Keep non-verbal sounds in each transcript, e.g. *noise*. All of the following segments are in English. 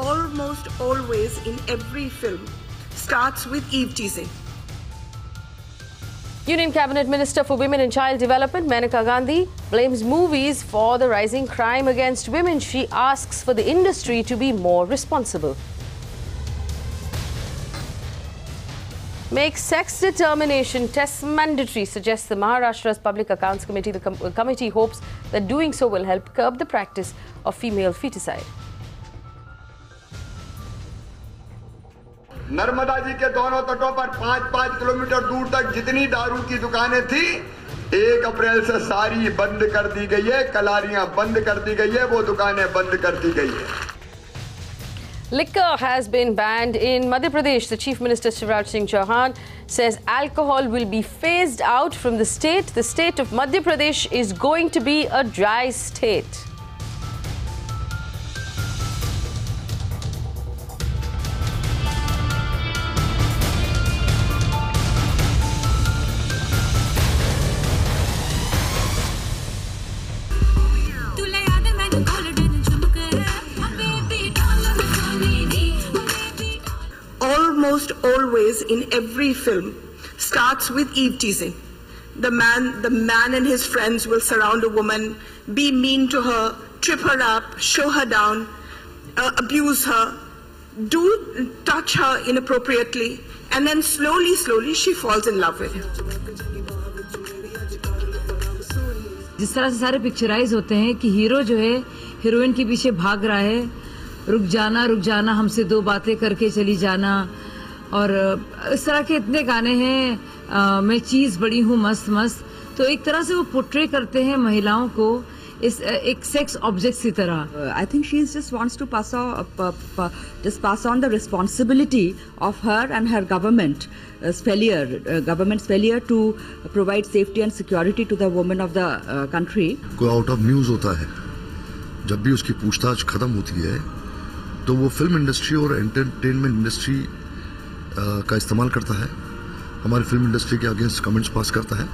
almost always in every film starts with Eve teasing. Union Cabinet Minister for Women and Child Development, Maneka Gandhi, blames movies for the rising crime against women. She asks for the industry to be more responsible. Make sex determination tests mandatory, suggests the Maharashtra's Public Accounts Committee. The com- committee hopes that doing so will help curb the practice of female feticide. Narmada ji के दोनों तटों पर पाँच पाँच kilometre दूर तक जितनी दारू की दुकानें थी एक अप्रैल से सारी बंद कर दी गई है कलारियाँ बंद कर दी गई है वो दुकानें बंद कर दी गई है Liquor has been banned in Madhya Pradesh. The Chief Minister Shivraj Singh Chauhan says alcohol will be phased out from the state. The state of Madhya Pradesh is going to be a dry state. Almost always in every film starts with Eve teasing. The man, the man and his friends will surround a woman, be mean to her, trip her up, show her down, uh, abuse her, do touch her inappropriately, and then slowly, slowly she falls in love with him. जिस तरह से सारे picturise होते हैं कि hero जो है heroine के पीछे भाग रहा है रुक जाना रुक जाना हमसे दो बातें करके चली जाना और इस तरह के इतने गाने हैं मैं चीज़ बड़ी हूँ मस्त मस्त। तो एक तरह से वो पोट्रे करते हैं महिलाओं को इस एक सेक्स ऑब्जेक्ट की तरह। I think she is just wants to pass just pass on the responsibility of her and her government failure government failure to provide safety and security to the women of the country कोई out of news होता है। जब भी उसकी पूछताछ खत्म होती है तो वो फ़िल्म इंडस्ट्री और एंटरटेनमेंट इंडस्ट्री का इस्तेमाल करता है। हमारी फ़िल्म इंडस्ट्री के अगेंस्ट कमेंट्स पास करता है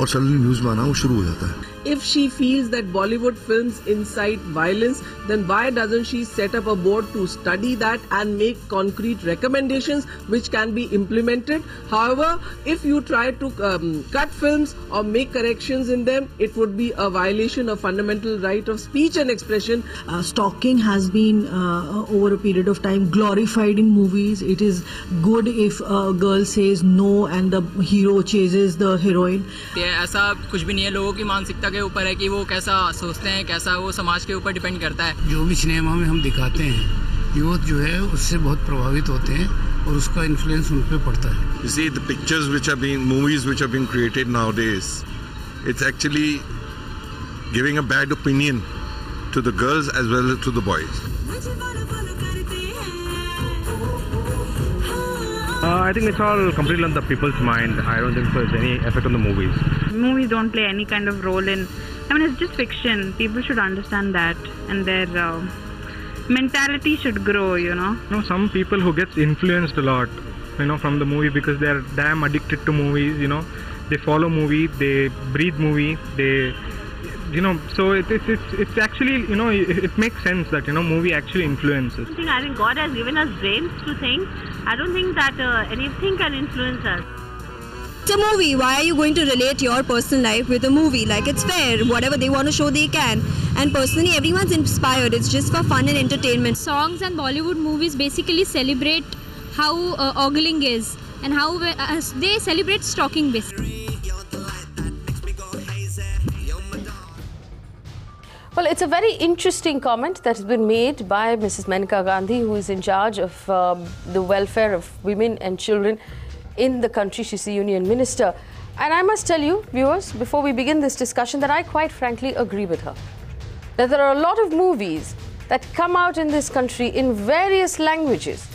और सडनली न्यूज़ में आना वो शुरू हो जाता है। If she feels that Bollywood films incite violence, then why doesn't she set up a board to study that and make concrete recommendations which can be implemented? However, if you try to um, cut films or make corrections in them, it would be a violation of fundamental right of speech and expression. uh, stalking has been uh, over a period of time glorified in movies. It is good if a girl says no and the hero chases the heroine. ये ऐसा कुछ भी नहीं है लोगों की मानसिकता के ऊपर है कि वो कैसा सोचते हैं कैसा वो समाज के ऊपर डिपेंड करता है। जो भी सिनेमा में हम दिखाते हैं यूथ जो है उससे बहुत प्रभावित होते हैं और उसका इन्फ्लुएंस उन पर पड़ता है। इसी the pictures which are being movies which are being created nowadays it's actually giving a bad opinion to the girls as well to the boys Uh, I think it's all completely on the people's mind. I don't think there's any effect on the movies. movies don't play any kind of role in i mean it's just fiction people should understand that and their uh, mentality should grow you know You know, some people who gets influenced a lot, you know, from the movie because they're damn addicted to movies. You know, they follow movie, they breathe movie, they, you know, so it, it's it's it's actually you know it, it makes sense that you know movie actually influences. I think I think God has given us brains to think. I don't think that uh, anything can influence us. It's a movie. Why are you going to relate your personal life with a movie? Like it's fair. Whatever they want to show, they can. And personally, everyone's inspired. It's just for fun and entertainment. Songs and Bollywood movies basically celebrate how uh, ogling is and how uh, they celebrate stalking basically. Well, it's a very interesting comment that has been made by Mrs. Maneka Gandhi, who is in charge of um, the welfare of women and children in the country. She's the union minister. And I must tell you, viewers, before we begin this discussion, that I quite frankly agree with her. That there are a lot of movies that come out in this country in various languages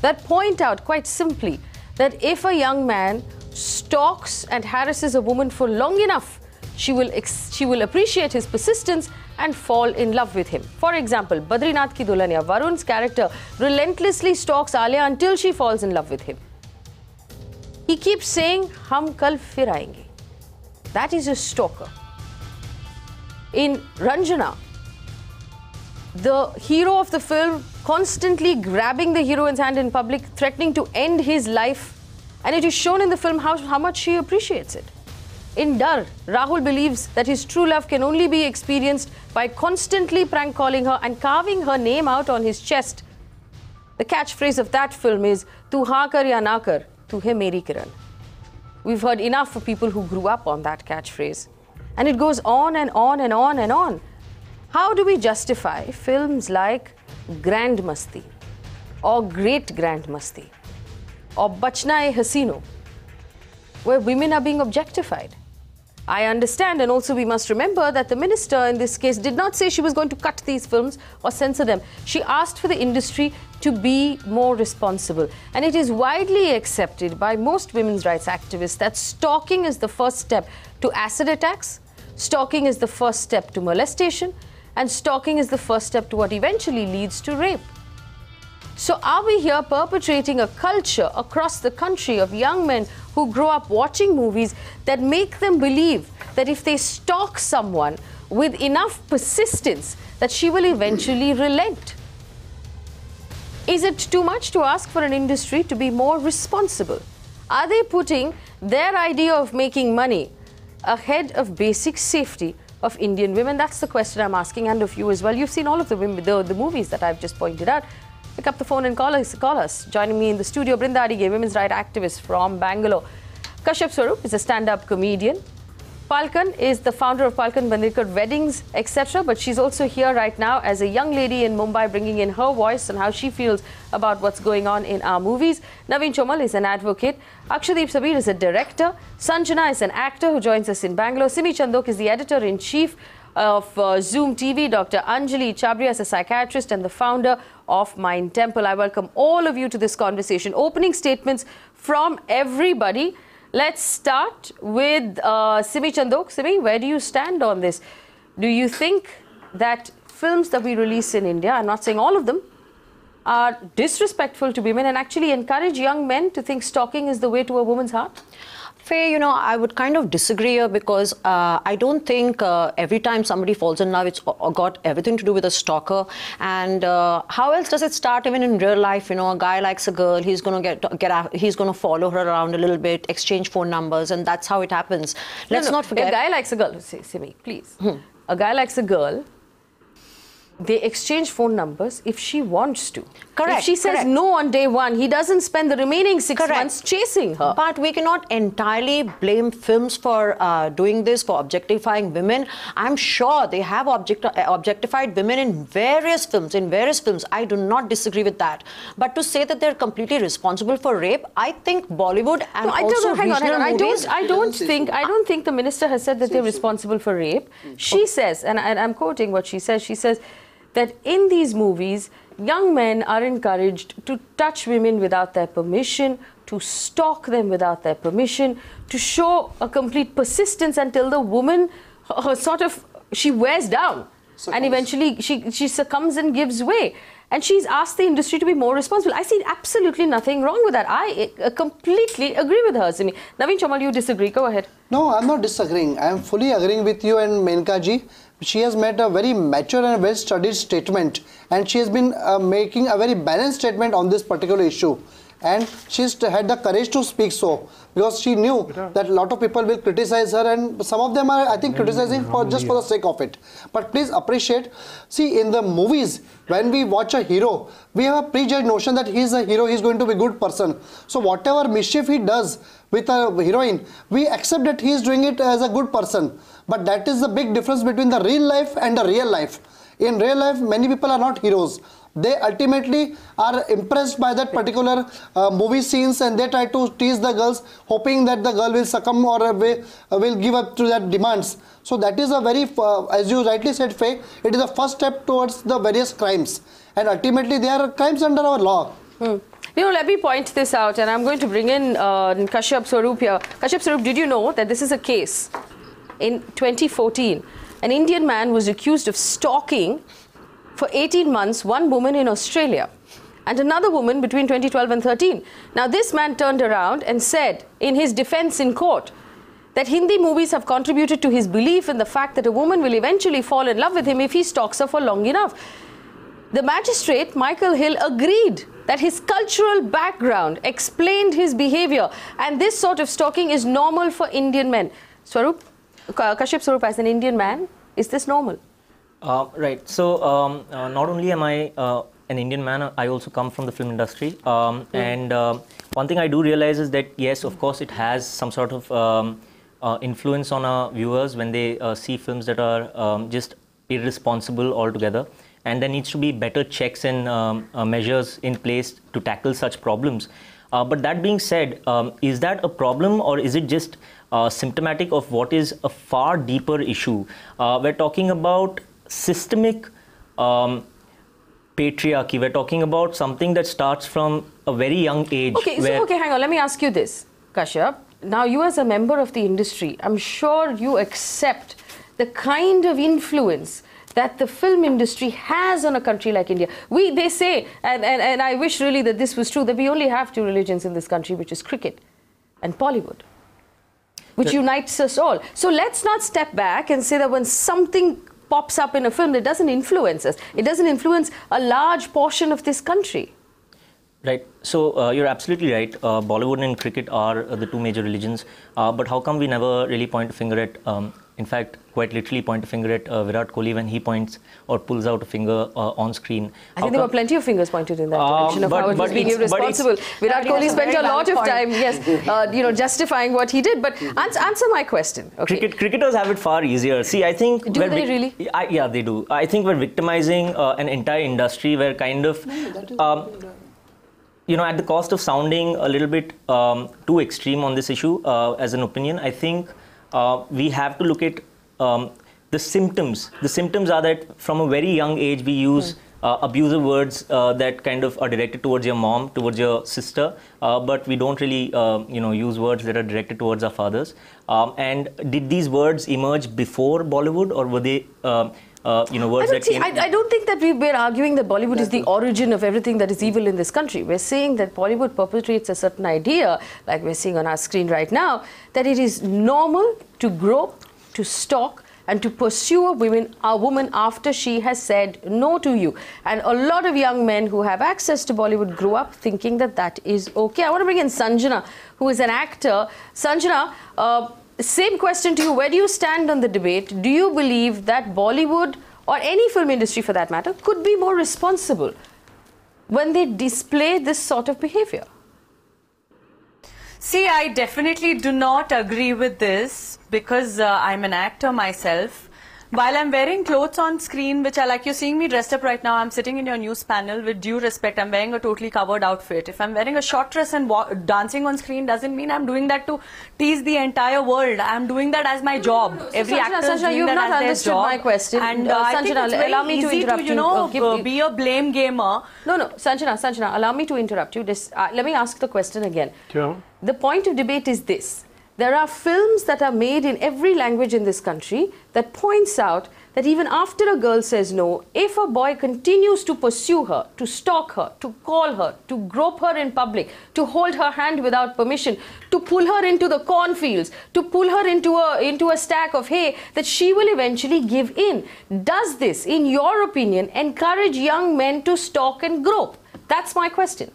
that point out quite simply that if a young man stalks and harasses a woman for long enough, she will, she will appreciate his persistence and fall in love with him. For example, Badrinath Ki Dulhania, Varun's character relentlessly stalks Alia until she falls in love with him. He keeps saying, Hum kal fir aayenge. That is a stalker. In Raanjhanaa, the hero of the film constantly grabbing the heroine's hand in public, threatening to end his life. And it is shown in the film how, how much she appreciates it. In Darr, Rahul believes that his true love can only be experienced by constantly prank calling her and carving her name out on his chest. The catchphrase of that film is Tu ha kar ya na kar, tu hai meri kiran. We've heard enough for people who grew up on that catchphrase. And it goes on and on and on and on. How do we justify films like Grand Masti or Great Grand Masti or Bachna Hasino where women are being objectified? I understand, and also we must remember that the minister in this case did not say she was going to cut these films or censor them. She asked for the industry to be more responsible. And it is widely accepted by most women's rights activists that stalking is the first step to acid attacks, stalking is the first step to molestation, and stalking is the first step to what eventually leads to rape. So, are we here perpetrating a culture across the country of young men who grow up watching movies that make them believe that if they stalk someone with enough persistence, that she will eventually relent? Is it too much to ask for an industry to be more responsible? Are they putting their idea of making money ahead of basic safety of Indian women? That's the question I'm asking, and of you as well. You've seen all of the, women, the, the movies that I've just pointed out. Pick up the phone and call us. Call us. Joining me in the studio, Brinda Adige, women's rights activist from Bangalore. Kashyap Swaroop is a stand-up comedian. Palkan is the founder of Palkan Bandekar Weddings, etc. But she's also here right now as a young lady in Mumbai, bringing in her voice and how she feels about what's going on in our movies. Naveen Chomal is an advocate. Akshadeep Sabir is a director. Sanjana is an actor who joins us in Bangalore. Simi Chandoke is the editor-in-chief of uh, Zoom TV. Dr. Anjali Chhabria is a psychiatrist and the founder of Mind Temple. I welcome all of you to this conversation. Opening statements from everybody. Let's start with uh, Simi Chandoke. Simi, where do you stand on this? Do you think that films that we release in India, I'm not saying all of them, are disrespectful to women and actually encourage young men to think stalking is the way to a woman's heart? Faye, you know, I would kind of disagree here because uh, I don't think uh, every time somebody falls in love, it's got everything to do with a stalker. And uh, how else does it start even in real life? You know, a guy likes a girl, he's gonna get get he's gonna follow her around a little bit, exchange phone numbers, and that's how it happens. Let's no, not forget. A guy likes a girl. Say, Simi, please. Hmm. A guy likes a girl. They exchange phone numbers if she wants to. Correct, If she says correct. no on day one, he doesn't spend the remaining six Correct. months chasing her. But we cannot entirely blame films for uh, doing this, for objectifying women. I'm sure they have object- objectified women in various films, in various films. I do not disagree with that. But to say that they're completely responsible for rape, I think Bollywood and No, I also don't. Hang on, hang regional on. I don't. I don't think. I don't think the minister has said that they're responsible for rape. She says, and, I, and I'm quoting what she says. She says that in these movies, young men are encouraged to touch women without their permission, to stalk them without their permission, to show a complete persistence until the woman, her, her sort of, she wears down, and eventually she she succumbs and gives way. And she's asked the industry to be more responsible. I see absolutely nothing wrong with that. I uh, completely agree with her, Simi. Naveen Chomal, you disagree. Go ahead. No, I'm not disagreeing. I'm fully agreeing with you and Maneka ji. She has made a very mature and well studied statement, and she has been uh, making a very balanced statement on this particular issue. And she's had the courage to speak so because she knew that a lot of people will criticize her, and some of them are, I think, criticizing for just for the sake of it. But please appreciate. See, in the movies, when we watch a hero, we have a prejudged notion that he's a hero, he's going to be a good person. So whatever mischief he does with a heroine, we accept that he is doing it as a good person. But that is the big difference between the real life and the real life. In real life, many people are not heroes. They ultimately are impressed by that particular uh, movie scenes and they try to tease the girls, hoping that the girl will succumb or uh, will, uh, give up to their demands. So that is a very, uh, as you rightly said, Faye, it is a first step towards the various crimes. And ultimately, they are crimes under our law. Hmm. You know, let me point this out, and I'm going to bring in uh, Kashyap Swaroop here. Kashyap Swaroop, did you know that this is a case? In 2014, an Indian man was accused of stalking for 18 months one woman in Australia and another woman between 2012 and 13. Now, this man turned around and said in his defense in court that Hindi movies have contributed to his belief in the fact that a woman will eventually fall in love with him if he stalks her for long enough. The magistrate, Michael Hill, agreed that his cultural background explained his behavior and this sort of stalking is normal for Indian men. Swaroop, Ka- Kashyap Swaroop, as an Indian man, is this normal? Uh, right. So um, uh, not only am I uh, an Indian man, I also come from the film industry. Um, And uh, one thing I do realize is that yes, of course, it has some sort of um, uh, influence on our viewers when they uh, see films that are um, just irresponsible altogether. And there needs to be better checks and um, uh, measures in place to tackle such problems. Uh, but that being said, um, is that a problem or is it just uh, symptomatic of what is a far deeper issue? Uh, we're talking about systemic um, patriarchy. We're talking about something that starts from a very young age. Okay, so okay, hang on. Let me ask you this, Kashyap. Now, you as a member of the industry, I'm sure you accept the kind of influence that the film industry has on a country like India. We, they say, and, and, and I wish really that this was true, that we only have two religions in this country, which is cricket and Bollywood, which unites us all. So let's not step back and say that when something pops up in a film, it doesn't influence us. It doesn't influence a large portion of this country. Right. So uh, you're absolutely right. Uh, Bollywood and cricket are uh, the two major religions. Uh, but how come we never really point a finger at, um, in fact, quite literally point a finger at uh, Virat Kohli when he points or pulls out a finger uh, on screen? I How think there were plenty of fingers pointed in that Um, direction of but- how it was being it's- but it's- irresponsible. Virat Kohli spent a lot valid of point. time, yes, uh, you know, justifying what he did. But *laughs* answer, answer my question. Okay. Cricket, cricketers have it far easier. See, I think. Do we're they vic- really? I, yeah, they do. I think we're victimizing uh, an entire industry where kind of. Um, you know, at the cost of sounding a little bit um, too extreme on this issue uh, as an opinion, I think uh, we have to look at um, the symptoms. The symptoms are that from a very young age we use uh, abusive words uh, that kind of are directed towards your mom, towards your sister, uh, but we don't really, uh, you know, use words that are directed towards our fathers. Um, and did these words emerge before Bollywood, or were they, uh, you know, I words don't, that see? I, I don't think that we, we're arguing that Bollywood is the origin of everything that is evil in this country. We're saying that Bollywood perpetrates a certain idea, like we're seeing on our screen right now, that it is normal to grope, to stalk, and to pursue a woman, a woman after she has said no to you. And a lot of young men who have access to Bollywood grow up thinking that that is okay. I want to bring in Sanjana, who is an actor. Sanjana, uh, same question to you. Where do you stand on the debate? Do you believe that Bollywood or any film industry for that matter could be more responsible when they display this sort of behavior? See, I definitely do not agree with this because uh, I'm an actor myself. While I'm wearing clothes on screen, which are like you're seeing me dressed up right now, I'm sitting in your news panel with due respect. I'm wearing a totally covered outfit. If I'm wearing a short dress and wa- dancing on screen, doesn't mean I'm doing that to tease the entire world. I'm doing that as my job. Every Sanjana, actor is Sanjana, doing you've that not as their understood job. my question. And Uh, uh, I think Sanjana, it's very allow me to interrupt you you. know, Uh, give- uh, be a blame gamer. No, no, Sanjana, Sanjana, allow me to interrupt you. This, uh, let me ask the question again. Sure. The point of debate is this. There are films that are made in every language in this country that points out that even after a girl says no, if a boy continues to pursue her, to stalk her, to call her, to grope her in public, to hold her hand without permission, to pull her into the cornfields, to pull her into a, into a stack of hay, that she will eventually give in. Does this, in your opinion, encourage young men to stalk and grope? That's my question.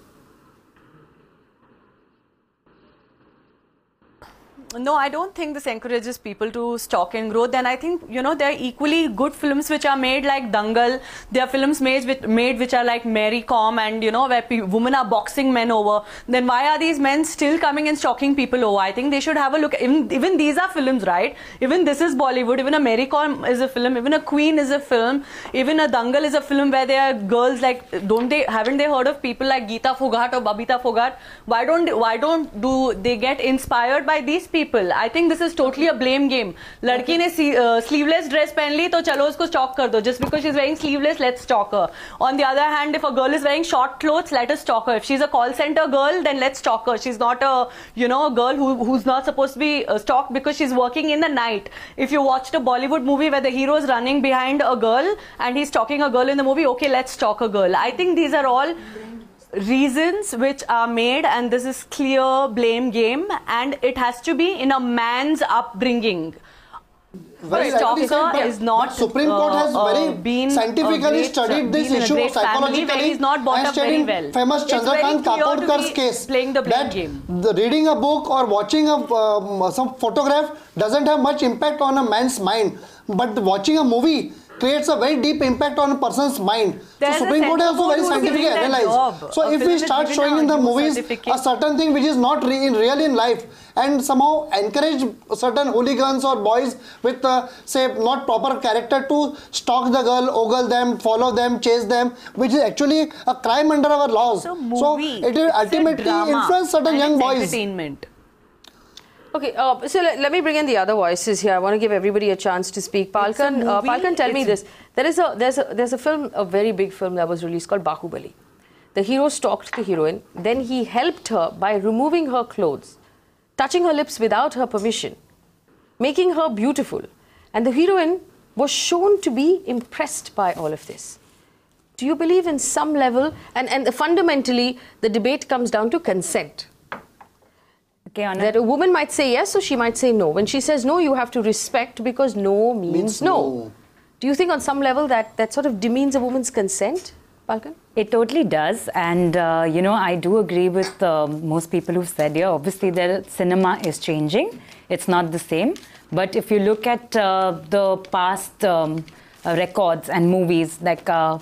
No, I don't think this encourages people to stalk and grow. Then I think you know there are equally good films which are made like Dangal. There are films made with, made which are like Mary Kom and you know where women are boxing men over. Then why are these men still coming and stalking people over? I think they should have a look. Even, even these are films, right? Even this is Bollywood. Even a Mary Kom is a film. Even a Queen is a film. Even a Dangal is a film where there are girls like don't they haven't they heard of people like Geeta Phogat or Babita Phogat? Why don't why don't do they get inspired by these people? People I think this is totally a blame game लड़की ने sleeveless dress पहन ली तो चलो उसको stalk कर दो just because is wearing sleeveless let stalk on the other hand if a girl is wearing short cloth let us stalk if she is a call centre girl then let's stalk she is not a you know girl who is not suppose be stalk because she is working in the night if you watch the Bollywood movie with hero is running behind a girl and he is talking a girl in the movie okay let's stalk a girl I think these are all reasons which are made and this is clear blame game and it has to be in a man's upbringing Very said, stalker but- is not Supreme Court has uh, uh, very been scientifically studied this been in a issue psychologically he's not brought up very well. famous Chandrakant Kakodkar's case playing the blame game. the reading a book or watching a um, some photograph doesn't have much impact on a man's mind, but watching a movie creates a very deep impact on a person's mind. There's so Supreme Court has also very scientifically analyzed. job. So A if we start showing in the movies a certain thing which is not re- in real in life and somehow encourage certain hooligans or boys with uh, say not proper character to stalk the girl, ogle them, follow them, chase them, which is actually a crime under our laws. So, movie, it will ultimately influence certain young boys. entertainment. Okay, uh, so let, let me bring in the other voices here. I want to give everybody a chance to speak. Palkan, uh, Palkan, tell me this. There is a there's a there's a film, a very big film that was released called Bahubali. The hero stalked the heroine, then he helped her by removing her clothes, touching her lips without her permission, making her beautiful, and the heroine was shown to be impressed by all of this. Do you believe in some level, and and fundamentally, the debate comes down to consent. That a woman might say yes or she might say no. When she says no, you have to respect because no means, Means no. no. Do you think on some level that that sort of demeans a woman's consent, Palkan? It totally does, and uh, you know I do agree with uh, most people who've said here. Obviously, the cinema is changing; it's not the same. But if you look at uh, the past um, uh, records and movies, like uh,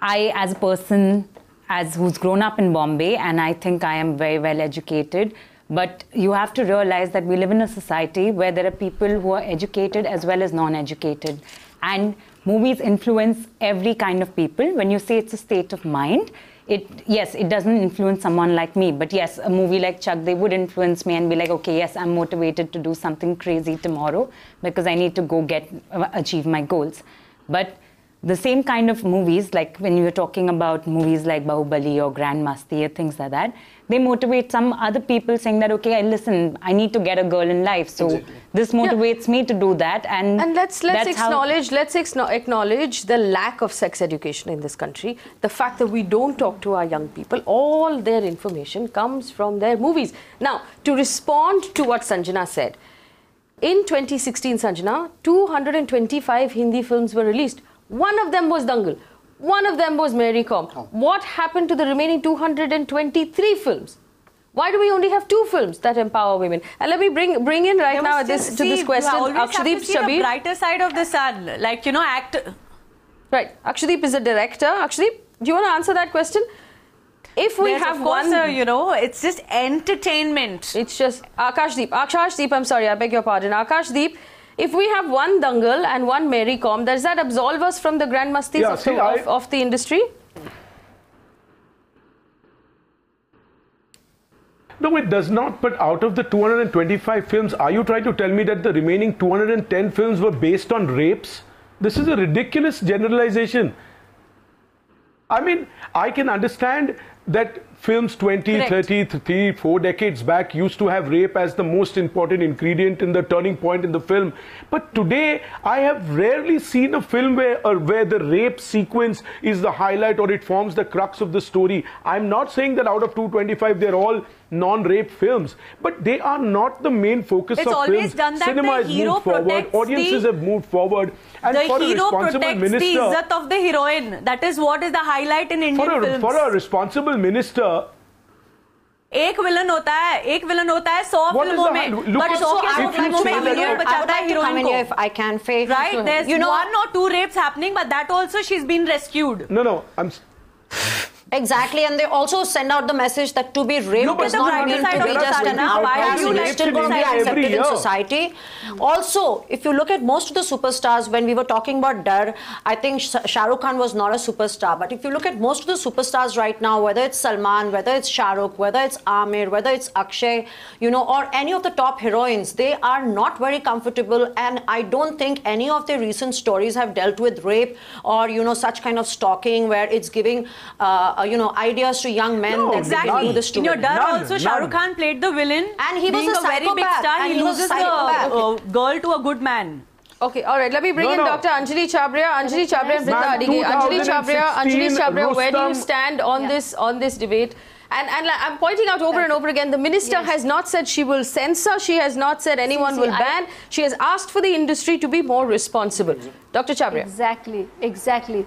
I, as a person, as who's grown up in Bombay, and I think I am very well educated. But you have to realize that we live in a society where there are people who are educated as well as non-educated, and movies influence every kind of people. When you say it's a state of mind, it yes, it doesn't influence someone like me, but yes, a movie like Chuck, they would influence me and be like, okay, yes, I'm motivated to do something crazy tomorrow because I need to go get uh, achieve my goals. But the same kind of movies, like when you're talking about movies like Bahubali or Grand Masti or things like that, they motivate some other people saying that, okay, listen, I need to get a girl in life. So this motivates me to do that. And, And let's let's that's how- acknowledge let's acknowledge the lack of sex education in this country. The fact that we don't talk to our young people, all their information comes from their movies. Now, to respond to what Sanjana said, in 2016, Sanjana, 225 Hindi films were released. One of them was Dangal. One of them was Mary Kom. What happened to the remaining 223 films? Why do we only have two films that empower women? And let me bring bring in right now this just to this question, you always Akshdeep see the Shabir. brighter side of the sun. Like, you know, act. Right. Akshadeep is a director. Akshadeep, do you want to answer that question? If we There's, have of course, one, uh, you know, it's just entertainment. It's just Akashdeep. Akashdeep, I'm sorry, I beg your pardon. Akashdeep, if we have one Dangal and one Mary Kom, does that absolve us from the Grand Mastis Yeah, of, see, the, I- of, of the industry? No, it does not. But out of the 225 films, are you trying to tell me that the remaining 210 films were based on rapes? This is a ridiculous generalization. I mean, I can understand that films 20, Correct. 30, 3, 4 decades back used to have rape as the most important ingredient in the turning point in the film. But today, I have rarely seen a film where, or where the rape sequence is the highlight or it forms the crux of the story. I'm not saying that out of 225, they're all non-rape films, but they are not the main focus It's of always films. done that Cinema the has hero moved forward, protects audiences the- have moved forward, and the for a hero responsible protects minister, the izzat of the heroine. That is what is the highlight in Indian for a, films. for a responsible minister, एक villain होता है एक villain होता है सौ What is फिल्मों the में high- look but at- सौ if के सौ you फिल्मों में say that- hero I would बचाता like है to हीरोइन come in को here if I can, Faye. right there's You know- one or two rapes happening but that also she's been rescued no, no, I'm. Exactly, and they also send out the message that to be raped does the not mean to be just an why you still going to be accepted in society. Also, if you look at most of the superstars, when we were talking about Darr, I think Shah Rukh Khan was not a superstar. But if you look at most of the superstars right now, whether it's Salman, whether it's Shah Rukh, whether it's Aamir, whether it's Akshay, you know, or any of the top heroines, they are not very comfortable. And I don't think any of the recent stories have dealt with rape or, you know, such kind of stalking where it's giving, uh, uh, you know, ideas to young men that they can do this to in your women. Darr also Shah Rukh Khan played the villain And he was being a a, very big star and he he was a loses the uh, girl to a good man Okay, all right. Let me bring No, in no. Dr. Anjali Chhabria. Anjali Chhabria and Brinda Adige. Anjali Chhabria, Anjali 2016 Chhabria, where do you stand on this on this debate? And, and I'm pointing out over and over again, the minister has not said she will censor, she has not said anyone see, will I- ban. She has asked for the industry to be more responsible. Dr. Chhabria. Exactly, exactly.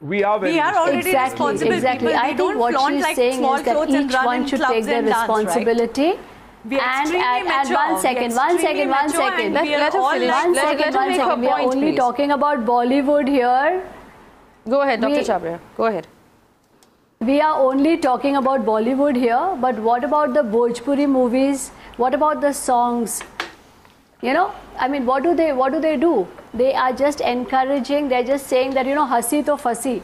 We are very We are already exactly, responsible exactly. people. I We think don't what flaunt she's like saying small is that each one should take their and dance, right? responsibility. We are and extremely at, at mature. one We are one extremely second, one mature second. and Let- we are let her all finish. One Let- second, let her one make her second. We are point, only please. talking about Bollywood here. Go ahead, Dr. We- Chhabria. Go ahead. We are only talking about Bollywood here, but what about the Bhojpuri movies? What about the songs? you know i mean what do they what do they do? They are just encouraging they're just saying that you know hasi to fasi.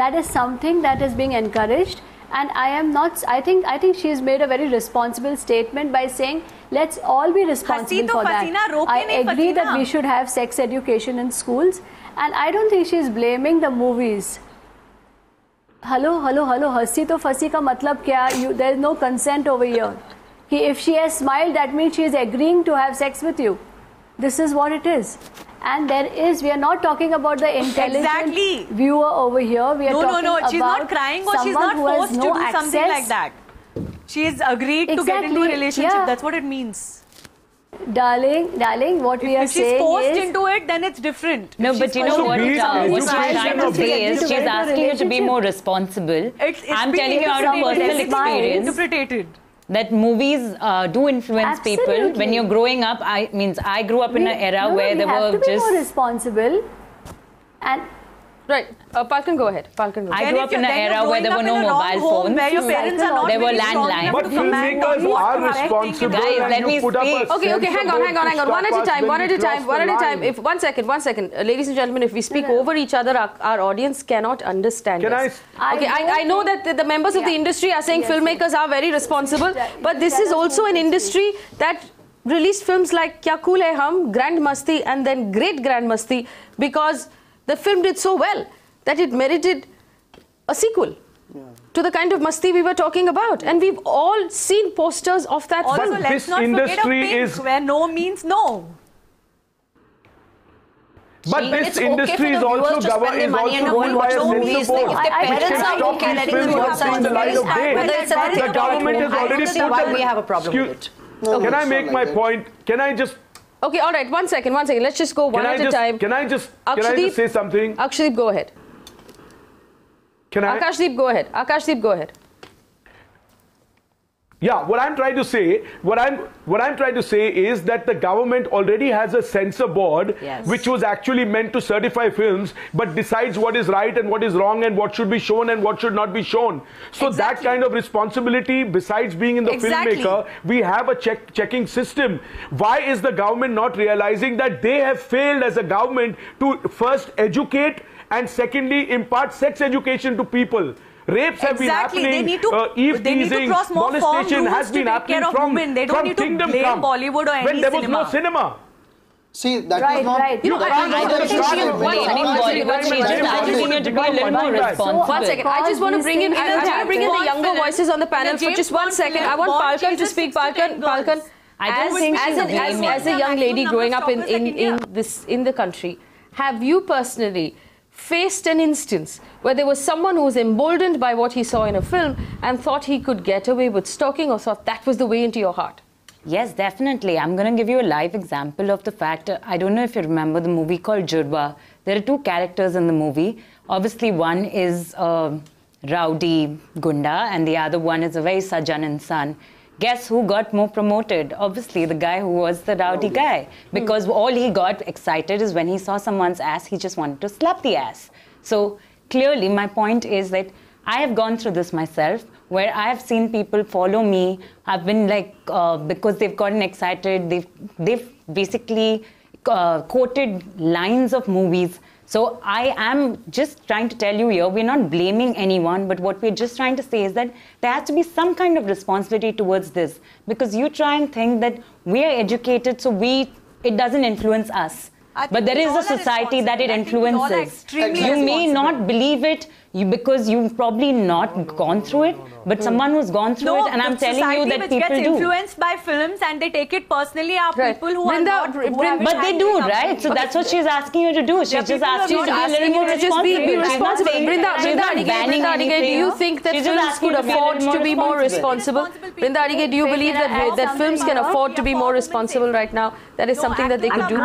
That is something that is being encouraged and i am not i think i think she has made a very responsible statement by saying let's all be responsible for that. i agree that we should have sex education in schools and i don't think she's blaming the movies. Hello hello hello hasi to fasi ka matlab kya? You there is no consent over here. He, if she has smiled, that means she is agreeing to have sex with you. This is what it is. And there is, we are not talking about the intelligent exactly. viewer over here. We are no, talking no, no. She's not crying or she's not forced no to do access. something like that. She has agreed exactly. to get into a relationship. Yeah. That's what it means. Darling, darling, what if, we are saying is... If she's forced is, into it, then it's different. No, but you know what, uh, what she's trying to say is she's asking you to be more responsible. It's, it's I'm telling you out of personal experience. Interpreted that movies uh, do influence people. When you're growing up, I means I grew up in an era no, no, where we there were just more responsible and Right. Uh, Palkan, go ahead. Palkan, go ahead. I grew up in an era where there were no mobile phones. where your parents are not there were landlines. But filmmakers are responsible Guys, and let you me put up a speak. Okay, okay, hang on, hang on, hang on. One at a time, one at a time, one at a time. If one second, one second, uh, ladies and gentlemen, if we speak over each other, our, our audience cannot understand Can us. I okay, I, I know that the, the members of the industry are saying Yes, filmmakers are very responsible, but this is also an industry that released films like Kya Kool Hai Hum, Grand Masti, and then Great Grand Masti because the film did so well that it merited a sequel. To the kind of masti we were talking about, and we've all seen posters of that Also, film. let's this not forget industry of pink, is- where no means no. But But this it's industry for is also viewers governed spend their is money and also go and ruled by watch a the censor board, if their which parents can are stop okay these letting them films go outside seeing the the light of movies, day. whether it's a The good or government has already understand put why we have a problem with it. Can I make my point? Can I just Okay, all right. One second, one second. Let's just go one can at just a time. can I just can I just say something? Akshdeep, go ahead. Can I? Akashdeep, go ahead. Akashdeep, go ahead. Yeah, what I'm trying to say, what I'm what I'm trying to say is that the government already has a censor board Yes. which was actually meant to certify films, but decides what is right and what is wrong and what should be shown and what should not be shown. So that kind of responsibility, besides being in the Exactly. filmmaker, we have a check checking system. Why is the government not realizing that they have failed as a government to first educate and secondly impart sex education to people? Rapes have been Exactly. happening. They need to- uh, eve they need to cross more firm molestation rules has been take happening care of from, women. They don't from need to Kingdom blame Come Bollywood or when any there was no cinema. cinema. See, that Right, was not. right. You know, I- I- I don't think Start she's blaming Bollywood. Bollywood. She's just asking you to be a little more responsible. One second. I just want to bring in. I, I want to bring in the younger voices on the panel for just one second. I want Palkan to speak. Palkan, Palkan. I don't as, think as, an, as, as a young lady growing up in, in, in this in the country, have you personally faced an instance where there was someone who was emboldened by what he saw in a film and thought he could get away with stalking or thought that was the way into your heart? Yes, definitely. I'm going to give you a live example of the fact. uh, I don't know if you remember the movie called Jurba. There are two characters in the movie. Obviously, one is a rowdy gunda, and the other one is a very sajan insan. Guess who got more promoted? Obviously, the guy who was the rowdy guy. Because all he got excited is when he saw someone's ass, he just wanted to slap the ass. So clearly, my point is that I have gone through this myself where I have seen people follow me. I've been like, uh, because they've gotten excited, they've, they've basically uh, quoted lines of movies. So I am just trying to tell you here, we're not blaming anyone, but what we're just trying to say is that there has to be some kind of responsibility towards this. Because you try and think that we are educated, so we it doesn't influence us. But there is a society that it responsible. I think we all are influences. extremely You may not believe it, you, because you've probably not gone through it, but someone who's gone through No, it, and I'm the telling you society that which people gets do. influenced by films and they take it personally are people who Brinda, are not. Who Brinda- but they do, right? So upbringing. that's what she's asking you to do. She's Yeah, just asking you to be a asking little more you to just be- responsible. be not responsible. saying- Brinda- she's Brinda not Adige, banning Brinda do you think that She's films could you to be a afford to be more responsible. responsible? Brinda Adige, do you believe that that films can afford to be more responsible right now? That is something that they could do.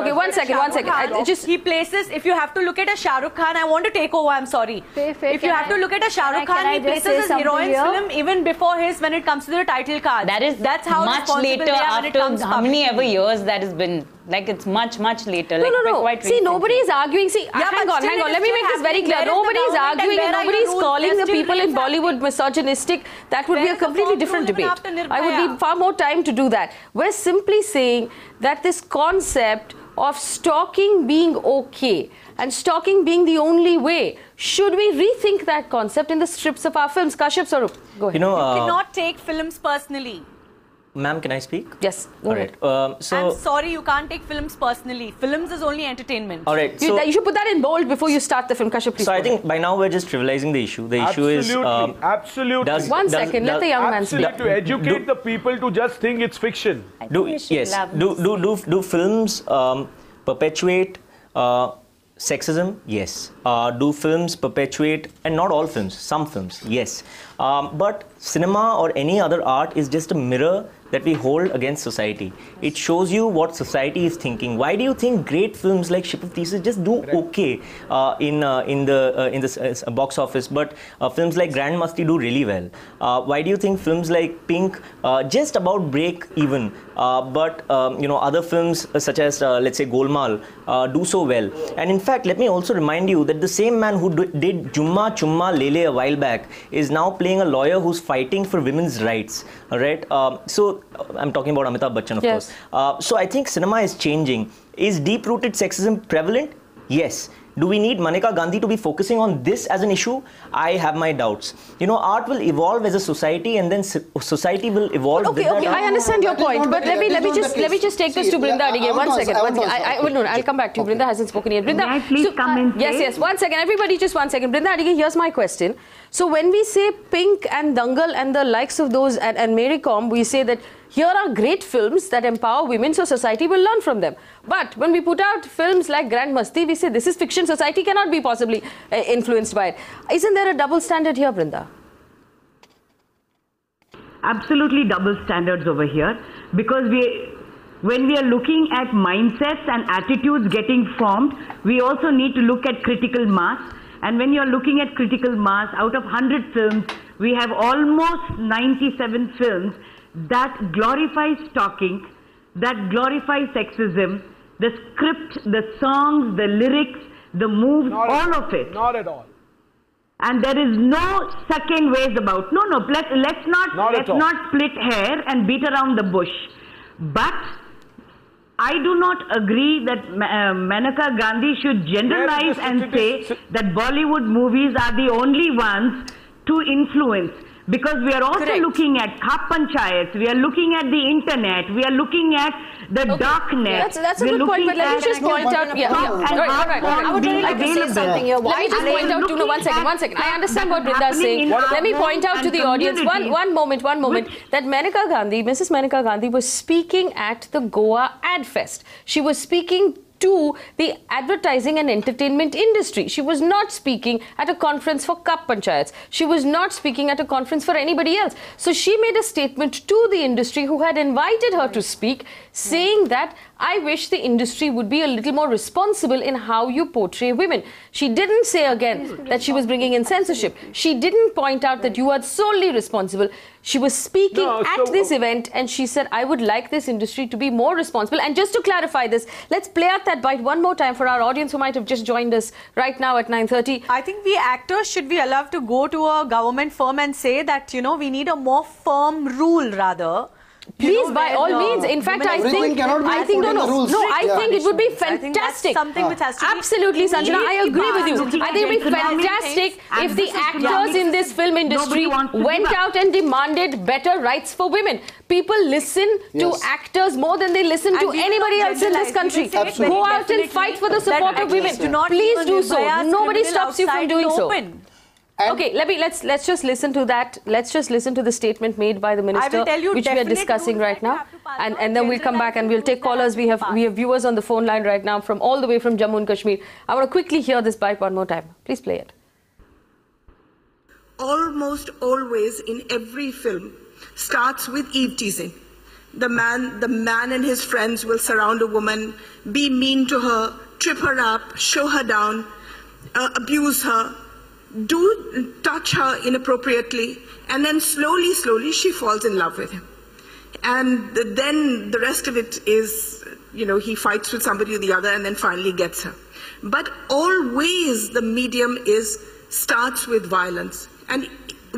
Okay, one second, one second. Just he places. If you have to look at a Shahrukh Khan, I want to take over. I'm sorry. if you can have to look at a Shah can I- Rukh Khan, I he places say his something heroine's here? film even before his when it comes to the title card. That is that's how much later they are when it after comes how many publicly. ever years that has been. Like it's much, much later. No, like no, we're no. Quite See, nobody is arguing. See, Yeah, hang on, hang on. Let me make this very clear. Where is the Nobody is arguing and nobody is calling the people in doing Bollywood misogynistic. That would be a completely different debate. I would Nirbhaya? need far more time to do that. We're simply saying that this concept of stalking being okay and stalking being the only way, should we rethink that concept in the strips of our films? Kashyap Swaroop, go ahead. You know, You uh, cannot take films personally. ma'am, can I speak? Yes. All right. Um, so, I'm sorry, you can't take films personally. Films is only entertainment. all right. You, So, you should put that in bold before you start the film. Kashyap, please. so I go ahead. think by now we're just trivializing the issue. The issue is Absolutely, um, absolutely. does- One does- second, let the young man speak. Absolutely, to educate the people to just think it's fiction. I do yes do do do do films um, perpetuate uh, sexism? Yes. Uh, do films perpetuate and not all films some films yes. Um, but cinema or any other art is just a mirror that we hold against society. It shows you what society is thinking. Why do you think great films like ship of theseus just do okay uh, in uh, in the uh, in the uh, box office but uh, films like grand masti do really well? Uh, why do you think films like pink uh, just about break even uh, but um, you know other films uh, such as uh, let's say golmaal uh, do so well? And in fact let me also remind you that the same man who d- did jumma chumma lele a while back is now playing a lawyer who's fighting for women's rights. All right um, so uh, i'm talking about amitabh bachchan of Yes. course. Uh, so i think cinema is changing. Is deep rooted sexism prevalent? Yes do we need Maneka Gandhi to be focusing on this as an issue? I have my doubts. You know, art will evolve as a society, and then society will evolve. Okay, with okay, that. I understand your point, but let me let me just let me just take this to Brinda I- I again. want One to second, answer- I one want to second. I, I, no, I'll come back to you. Brinda hasn't spoken yet. Brinda, May I please come uh, and yes, yes. One second, everybody, just one second. Brinda Adige, here's my question. So when we say Pink and Dangal and the likes of those and, and Mary Kom, we say that here are great films that empower women, so society will learn from them. But when we put out films like Grand Masti, we say this is fiction. Society cannot be possibly uh, influenced by it. Isn't there a double standard here, Brinda? absolutely double standards over here because we when we are looking at mindsets and attitudes getting formed we also need to look at critical mass and when you're looking at critical mass out of 100 films we have almost 97 films that glorifies stalking that glorifies sexism the script the songs the lyrics the moves all of it. Not at all. and there is no second ways about no no let, let's not, Not let's not split hair and beat around the bush. But I do not agree that uh, Maneka Gandhi should generalize and say that Bollywood movies are the only ones to influence because we are also looking at Khap Panchayats, we are looking at the internet, we are looking at the darknet. That's, that's a we are good point, but let me just point out. Yeah, yeah. and All right, right. I would really like to say something here. Let me just I point out to no, one looking second, at one second. I understand what that is Brinda is saying. Let me point out to the audience. One, one moment, one moment. That Maneka Gandhi, Mrs. Maneka Gandhi, was speaking at the Goa Ad Fest. She was speaking to the advertising and entertainment industry. She was not speaking at a conference for Khap Panchayats. She was not speaking at a conference for anybody else. So she made a statement to the industry who had invited her to speak, saying that I wish the industry would be a little more responsible in how you portray women. She didn't say again that she was bringing in censorship. She didn't point out that you are solely responsible. She was speaking No, at so- this oh. event and she said, I would like this industry to be more responsible. And just to clarify this, let's play out that bite one more time for our audience who might have just joined us right now at 9.30. I think we actors should be allowed to go to a government firm and say that, you know, we need a more firm rule rather. Please, by all means. In fact, I think Everything cannot be I think no, no, no. I think it would be I think that's fantastic. something which has to Absolutely, Sanjana. I agree with you. I think it would be fantastic if the actors in this film industry went out and demanded better rights for women. People listen to actors more than they listen to anybody else in this country. will say it very Go out and fight for the support of women. actors do not Please do so. Nobody stops you from doing in so. Open. Okay, let me let's let's just listen to that. Let's just listen to the statement made by the minister, tell you which we are discussing right now, and and then we'll come back and we'll take callers. We have we have viewers on the phone line right now from all the way from Jammu and Kashmir. I want to quickly hear this bite one more time. Please play it. almost always in every film starts with eve teasing the man the man and his friends will surround a woman be mean to her trip her up show her down uh, abuse her do touch her inappropriately and then slowly slowly she falls in love with him. And then the rest of it is you know he fights with somebody or the other and then finally gets her. But always the medium is starts with violence. And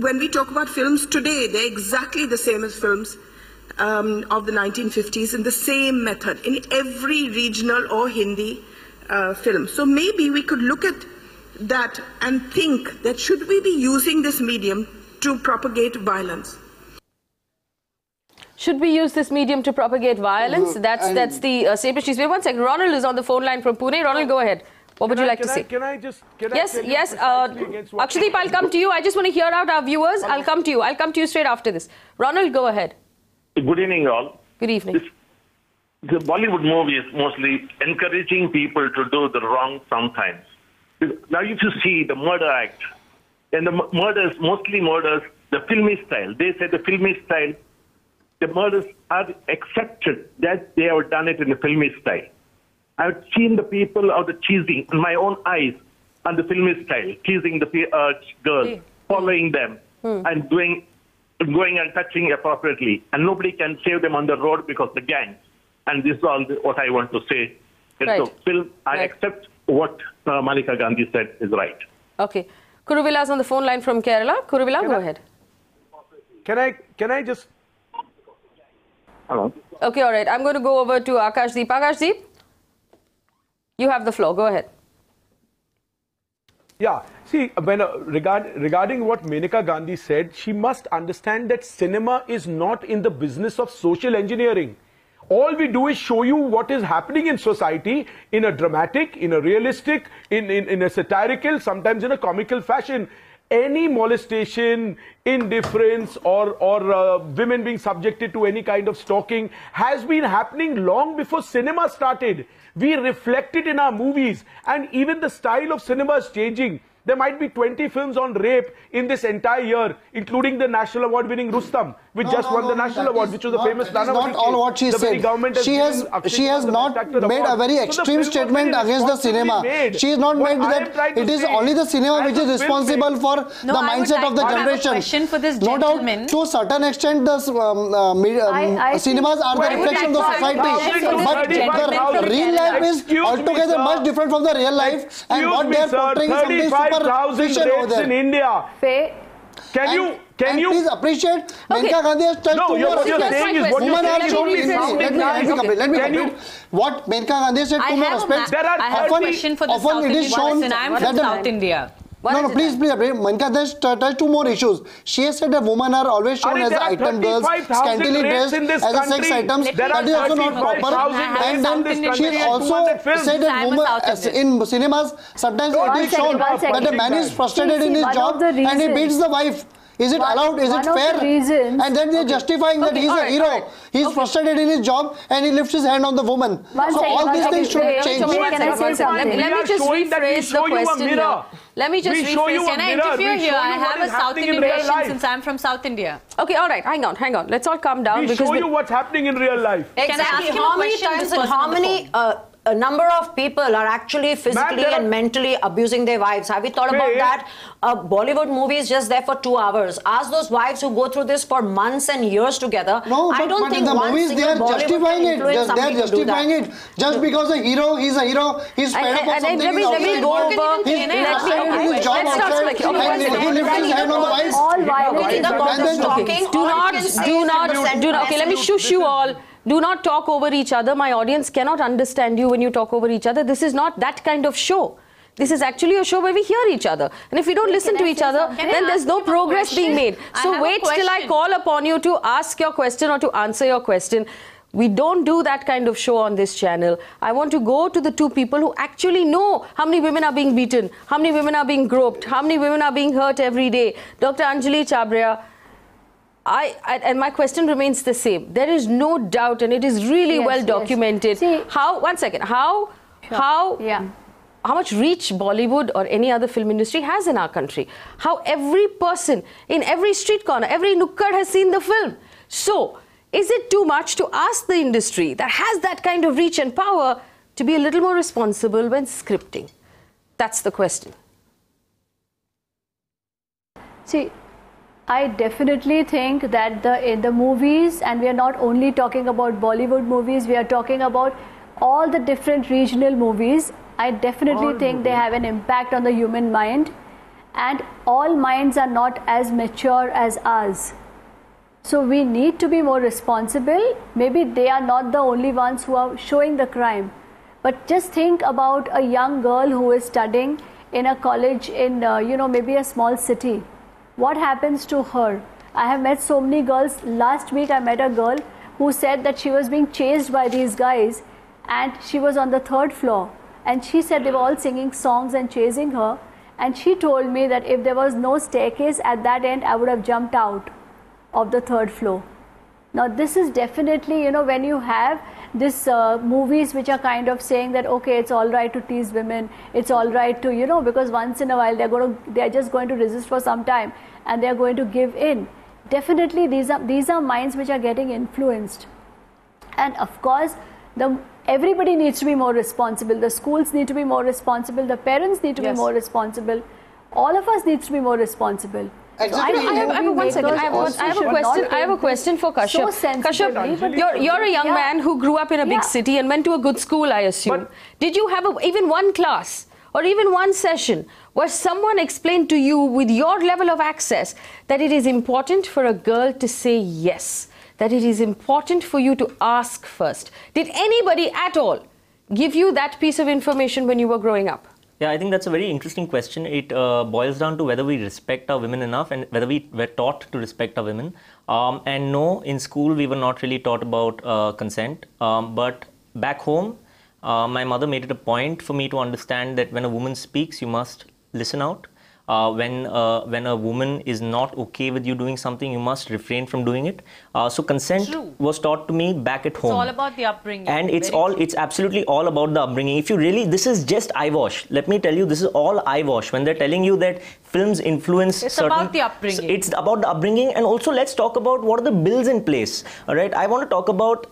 when we talk about films today they're exactly the same as films um, of the 1950s in the same method in every regional or hindi uh, film. So maybe we could look at that and think that should we be using this medium to propagate violence Should we use this medium to propagate violence? Mhm. That's that's the uh, statement she's made. One second. Ronald is on the phone line from Pune. Ronald, go ahead. What would you I- like to I- say? Can I just can I yes, tell you yes. precisely Uh, Akashdeep, I'll come to you. I just want to hear out our viewers. I'll come to you. I'll come to you straight after this. Ronald, go ahead. Good evening, all. Good evening. The Bollywood movie is mostly encouraging people to do the wrong sometimes. Now, if you see the murder act, and the murders, mostly murders, the filmy style, they say the filmy style, the murders are accepted that they have done it in the filmy style. I've seen the people of the cheesing in my own eyes and the filmy style, teasing the uh, girls, following them, and doing, going and touching appropriately, and nobody can save them on the road because the gangs. And this is all what I want to say. Right. So, Phil, I Right. accept what uh, Malika Gandhi said is right. Okay. Kuruvila's on the phone line from Kerala. Kuruvila, go ahead. Can I can I just Hello. Okay, all right. I'm going to go over to Akashdeep. Akashdeep, you have the floor. Go ahead. Yeah. See, when uh, regard, regarding what Maneka Gandhi said, she must understand that cinema is not in the business of social engineering. All we do is show you what is happening in society in a dramatic, in a realistic, in, in, in a satirical, sometimes in a comical fashion. Any molestation, indifference, or, or uh, women being subjected to any kind of stalking has been happening long before cinema started. We reflect it in our movies, and even the style of cinema is changing. There might be 20 films on rape in this entire year, including the national award winning Rustom, which No, just no, won no, the national award, is which was the not- famous that is Nanavati not all what she the said. government has She has she has not made a very extreme film statement against the cinema. She has not What made that it is only the cinema which is responsible for the mindset of the to have a generation. question for this no doubt, to a certain extent, the um, uh, mid- um, I- I cinemas are the Well, I would reflection of the like to have a society, but the real life is altogether much different from the real life, and Excuse what me, they are sir, portraying is something 35,000 superficial over rapes in there. India. Faye, Can And- you can and you please appreciate Maneka Gandhi has touched No, two you're- what you're saying is what you're Women saying are is only in fifty let me, let me complete. Let me Can you- complete. What Maneka Gandhi said I two more have a aspects. I have a Often- question for the often South it is Indian shown person. I'm that from the- South India. No, no, please, please, please. Manka has t- two more issues. She has said that women are always shown Arey, as there are item girls, scantily dressed in this as a sex items. There are also not proper. And then she country also said that women South as Indian. in cinemas sometimes One it is shown one second. that a man is frustrated in his job and he beats the wife. Is it One- allowed? Is it of the fair? And then they're justifying that Okay, he's a hero. alright. He's frustrated in his job and he lifts his hand on the woman. One so second, all these things should Wait, change. wait, can I say. Let something? me, let me just showing that we rephrase the show you a question mirror. Let me just We show you rephrase. Can I mirror. interfere here? I have a South Indian real question life. since I'm from South India. Okay, all right. Hang on, hang on. Let's all calm down We because show you what's happening in real life. Can I Exactly. ask him a How many times and how many uh, a number of people are actually physically there and mentally abusing their wives? Have you thought about Faye. that? A Bollywood movie is just there for two hours. Ask those wives who go through this for months and years together. No, I but, don't but think in the movies they are Bollywood justifying it. Just, they are somebody to do justifying it. Just because a hero, he's a hero, he's fed up of and- and something. let me- he's let me go He's over- frustrated his job Let's not outside. speculate. And he lifted his hand on the wives. All violence is And then Talking, do not do not do not okay let me shush you all do not talk over each other. My audience cannot understand you when you talk over each other. This is not that kind of show. This is actually a show where we hear each other. And if we don't listen to each other then there's no progress being made. So wait till i call upon you to ask your question or to answer your question. We don't do that kind of show on this channel. I want to go to the two people who actually know how many women are being beaten, how many women are being groped, how many women are being hurt every day. Dr. Anjali Chhabria, I, I and my question remains the same. There is no doubt, and it is really Yes, well yes. documented. how? One second. How? How? Yeah. How much reach Bollywood or any other film industry has in our country? How every person in every street corner, every nukkad has seen the film. So, is it too much to ask the industry that has that kind of reach and power to be a little more responsible when scripting? That's the question. See, I definitely think that the in the movies, and we are not only talking about Bollywood movies, we are talking about all the different regional movies. I definitely think they have an impact on the human mind, and all minds are not as mature as ours. So we need to be more responsible. Maybe they are not the only ones who are showing the crime. But just think about a young girl who is studying in a college in, uh, you know, maybe a small city. What happens to her? I have met so many girls. Last week I met a girl who said that she was being chased by these guys and she was on the third floor. And she said they were all singing songs and chasing her. And she told me that if there was no staircase at that end, I would have jumped out of the third floor. Now, this is definitely, you know, when you have this uh, movies which are kind of saying that okay, it's all right to tease women, it's all right to, you know, because once in a while they're going to, they're just going to resist for some time and they're going to give in. Definitely, these are these are minds which are getting influenced, and of course, the everybody needs to be more responsible. The schools need to be more responsible. The parents need to Yes. be more responsible. All of us needs to be more responsible. So Exactly. think I have, I have movie one second. I have, one, I have a question. I have a question for this so Kashyap. Kashyap, you're, you're a young Yeah. man who grew up in a big Yeah. city and went to a good school, I assume. Did you have a, even one class or even one session where someone explained to you with your level of access that it is important for a girl to say yes? That it is important for you to ask first. Did anybody at all give you that piece of information when you were growing up? Yeah, I think that's a very interesting question. It uh, boils down to whether we respect our women enough and whether we were taught to respect our women. Um, and no, in school we were not really taught about uh, consent. Um, but back home, uh, my mother made it a point for me to understand that when a woman speaks, you must listen out. Uh, when uh, when a woman is not okay with you doing something, you must refrain from doing it. Uh, so consent True. was taught to me back at home. It's all about the upbringing. and it's Very all it's absolutely all about the upbringing if you really this is just eyewash let me tell you this is all eyewash when they're telling you that films influence It's certain about the upbringing. it's about the upbringing and also let's talk about what are the bills in place all right i want to talk about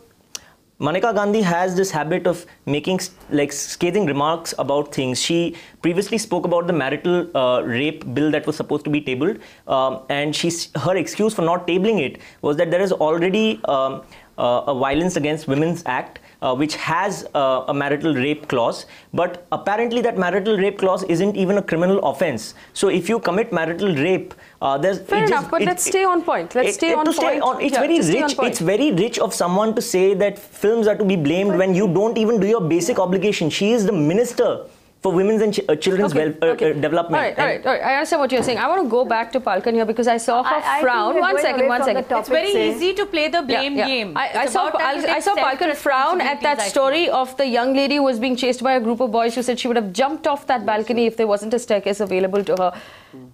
Maneka Gandhi has this habit of making like scathing remarks about things. She previously spoke about the marital uh, rape bill that was supposed to be tabled, um, and she's her excuse for not tabling it was that there is already um, uh, a Violence Against Women's Act, uh, which has uh, a marital rape clause, but apparently that marital rape clause isn't even a criminal offense. So if you commit marital rape, uh, there's Fair it just- enough, but it- let's stay on point. Let's it- stay on to stay point. it's Yeah, very rich. point. It's very rich of someone to say that films are to be blamed when you don't even do your basic obligation. She is the minister for women's and ch- uh, children's Okay, well, uh, okay. uh, development. All right, all And- right, all right. I understand what you're saying. I want to go back to Palkan here because I saw her I- I frown. we're One going second, away one from the second. topic. It's very say- easy to play the blame Yeah, yeah. game. I, I saw, about I, I saw Palkan frown at that story of the young lady who was being chased by a group of boys who said she would have jumped off that balcony if there wasn't a staircase available to her.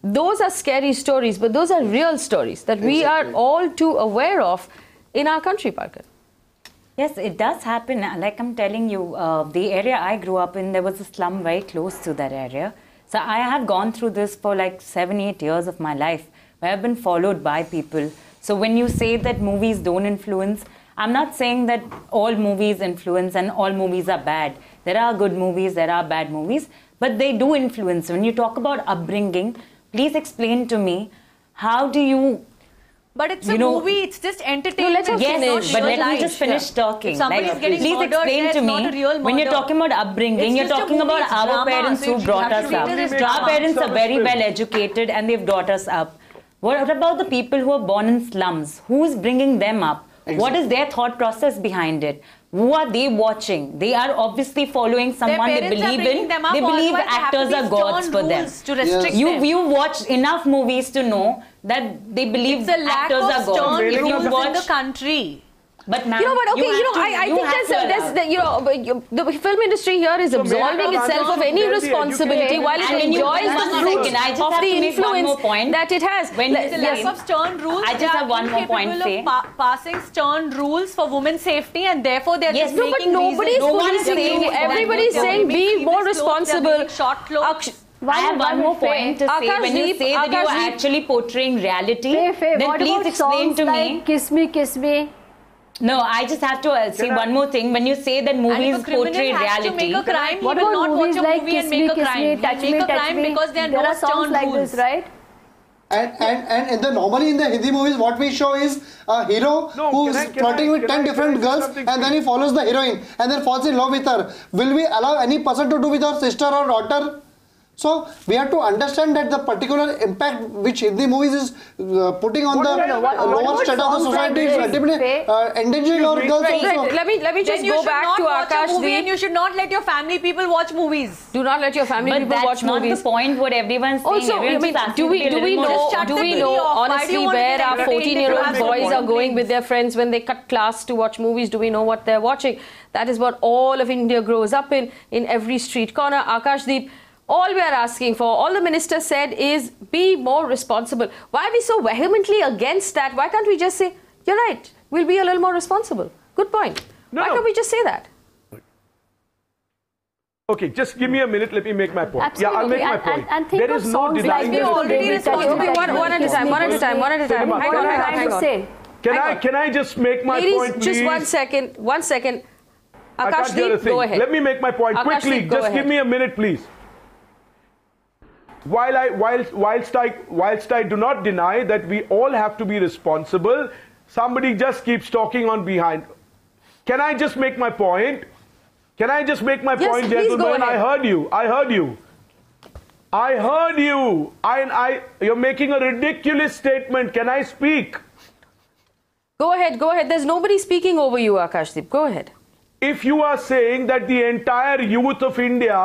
Those are scary stories, but those are real stories that we are all too aware of in our country, Palkan. Yes, it does happen. Like I'm telling you, uh, the area I grew up in, there was a slum very close to that area. So I have gone through this for like seven, eight years of my life, where I've been followed by people. So when you say that movies don't influence, I'm not saying that all movies influence and all movies are bad. There are good movies, there are bad movies, but they do influence. When you talk about upbringing, please explain to me how do you But it's You a know- movie. It's just entertainment. yes, it's not but real let me just finish talking. If somebody Like, is getting please murdered, explain to it's me not a real when you're talking about upbringing, It's you're talking movie, about our drama, parents so who brought us up. treat it as Our parents are very well educated and they've brought us up. What about the people who are born in slums? Who's bringing them up? What is their thought process behind it? Who are they watching? They are obviously following someone they believe in. them up, They believe otherwise there have to actors be are gods for them. to restrict you them. you watched enough movies to know that they believe It's a lack actors of are gods. stern If you rules in watch- the country. but ma'am, You know, but okay, you, know, have to- I, I think have there's, there's you know, but the film industry here is So absolving itself of any should tell the responsibility while it And when you- enjoys the fruits second, I just of the to one influence more point. that it has. When Let- you The lack of stern rules. I just have one more point, incapable of pa- passing stern rules for women's safety, and therefore they're Yes, just no, but making Nobody's reasons. No one is policing saying you. Everybody's saying be more sleeveless clothes, they're responsible. short clothes. Aksh- I have one more point to say. When you Akashdeep- say that you are actually portraying reality, Faye, Faye, then what please about explain songs to like me. Kiss Me, Kiss Me? No, I just have to uh, say one more thing. When you say that movies if a criminal portray reality, to make a crime, What he will about not movies watch a like movie Kiss and Me, make a Kiss crime. Me, Touch make Me, a Touch crime Me? because they are There no are songs like rules. this, right? And, and, and in the normally in the Hindi movies, what we show is a hero No, who's I- flirting I- with 10 I- different can I say girls and then he follows the heroine and then falls in love with her. Will we allow any person to do with our sister or daughter? So we have to understand that the particular impact which Hindi movies is uh, putting on What the do? What- uh, what lower about strata of the society is this? ultimately Faye? uh, endangering our girls Right, also. Let me let me just you go back to watch a Akash movie and you should not let your family people watch movies. Do not let your family but people that's watch not movies. the point. What everyone's saying. Also, I mean, do we to be a do we know do we know off. Why do honestly you want to where our 14 year old boys are going with their friends when they cut class to watch movies? Do we know what they're watching? That is what all of India grows up in in every street corner. Akashdeep. All we are asking for, all the minister said is be more responsible. Why are we so vehemently against that? Why can't we just say, you're right, we'll be a little more responsible? Good point. No, Why no. can't we just say that? Okay, just give me a minute. Let me make my point. Yeah, I'll make my point. and- and think there of is no songs like we already very discussed. one- one at a time, one at a time, one at a time. Hang on, Can I- hang on, hang on. Can I can I just make my Ladies, point, please? just one second, one second. I can't hear a Akashdeep, go ahead. Let me make my point Akashdeep, quickly. go Just give me a minute, please. While I whilst whilst I whilst I do not deny that we all have to be responsible, somebody just keeps talking on behind. Can I just make my point? Can I just make my Yes, point, gentlemen? I heard you. I heard you. I heard you. I, I you're making a ridiculous statement. Can I speak? Go ahead, go ahead. There's nobody speaking over you, Akashdeep. Go ahead. if you are saying that the entire youth of India,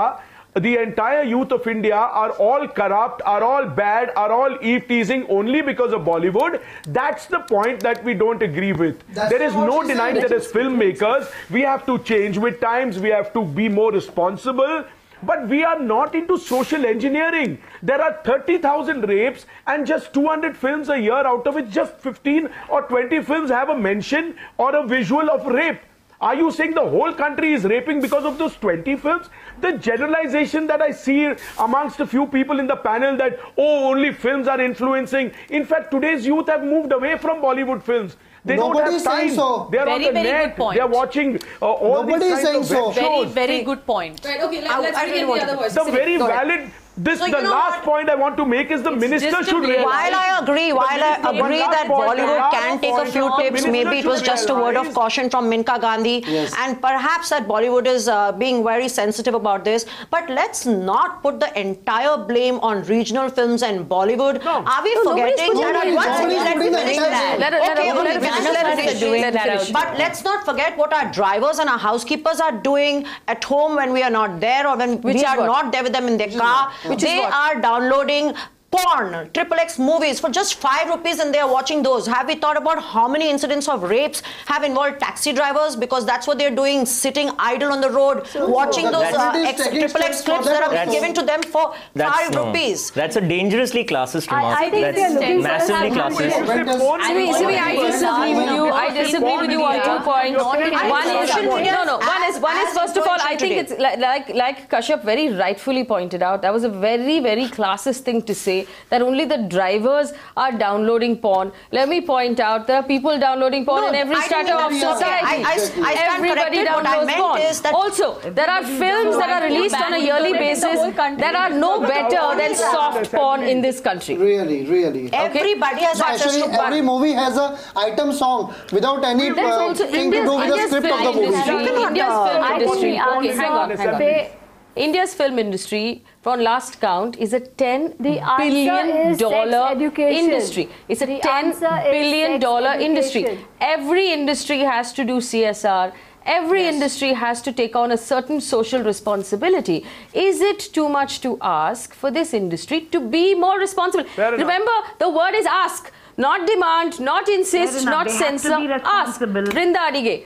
the entire youth of India are all corrupt, are all bad, are all eve teasing only because of Bollywood, that's the point that we don't agree with. That's there is no denying that as filmmakers, we have to change with times, we have to be more responsible. But we are not into social engineering. There are 30,000 rapes and just 200 films a year, out of which just 15 or 20 films have a mention or a visual of rape. Are you saying the whole country is raping because of those 20 films? The generalization that I see amongst a few people in the panel that, oh, only films are influencing. In fact, today's youth have moved away from Bollywood films. They Nobody don't is have saying time. so. They are on Very, the very good net. point. They are watching uh, all Nobody these is kinds saying of so. Very, very good point. Right, okay, I- let's I bring in the other want- voice. The very valid. This So the you know last what? point I want to make is the It's minister should real- realize. While I agree, while I agree that point, Bollywood last can take a few the tips, maybe it was should just a word of caution from Maneka Gandhi, Yes. and perhaps that Bollywood is uh, being very sensitive about this. But let's not put the entire blame on regional films and Bollywood. No. Are we No, forgetting putting that? blame. One Nobody's let me the finish that. Let let Okay, let her okay, finish, let let her her finish, finish. let her that finish. out. But let's not forget what our drivers and our housekeepers are doing at home when we are not there or when Which we are not there with them in their car. Which is they are downloading porn, triple X movies for just five rupees and they are watching those. Have we thought about how many incidents of rapes have involved taxi drivers because that's what they're doing, sitting idle on the road, watching the those uh, X, triple X clips that are being given to them for five no. rupees. That's a dangerously classist I- remark. I think That's they're looking massively classist. When does- Sibi, Sibi, I disagree with you. I disagree with you on two points. One is no, no. One is one is first of all, I think influential it's like like like Kashyap very rightfully pointed out. That was a very very classist thing to say say that only the drivers are downloading porn. Let me point out there are people downloading porn No, in every I strata of mean that. society. I- I- I Everybody corrected. What I downloads meant porn. is that also, there are films that are released on a yearly basis that are no better than soft porn in this country. Really, really. Everybody has access Especially to every movie has a item song without any uh, also thing to do with the script of the movie. industry. India's film I think industry. Okay, hang on, hang on. They- India's film industry, from last count, is a ten The answer billion is sex dollar education. industry. It's a The ten answer is billion sex dollar industry. Every industry has to do CSR. Every industry has to take on a certain social responsibility. Is it too much to ask for this industry to be more responsible? enough. Remember, the word is ask, not demand, not insist, not They censor. Ask. Brinda Adige.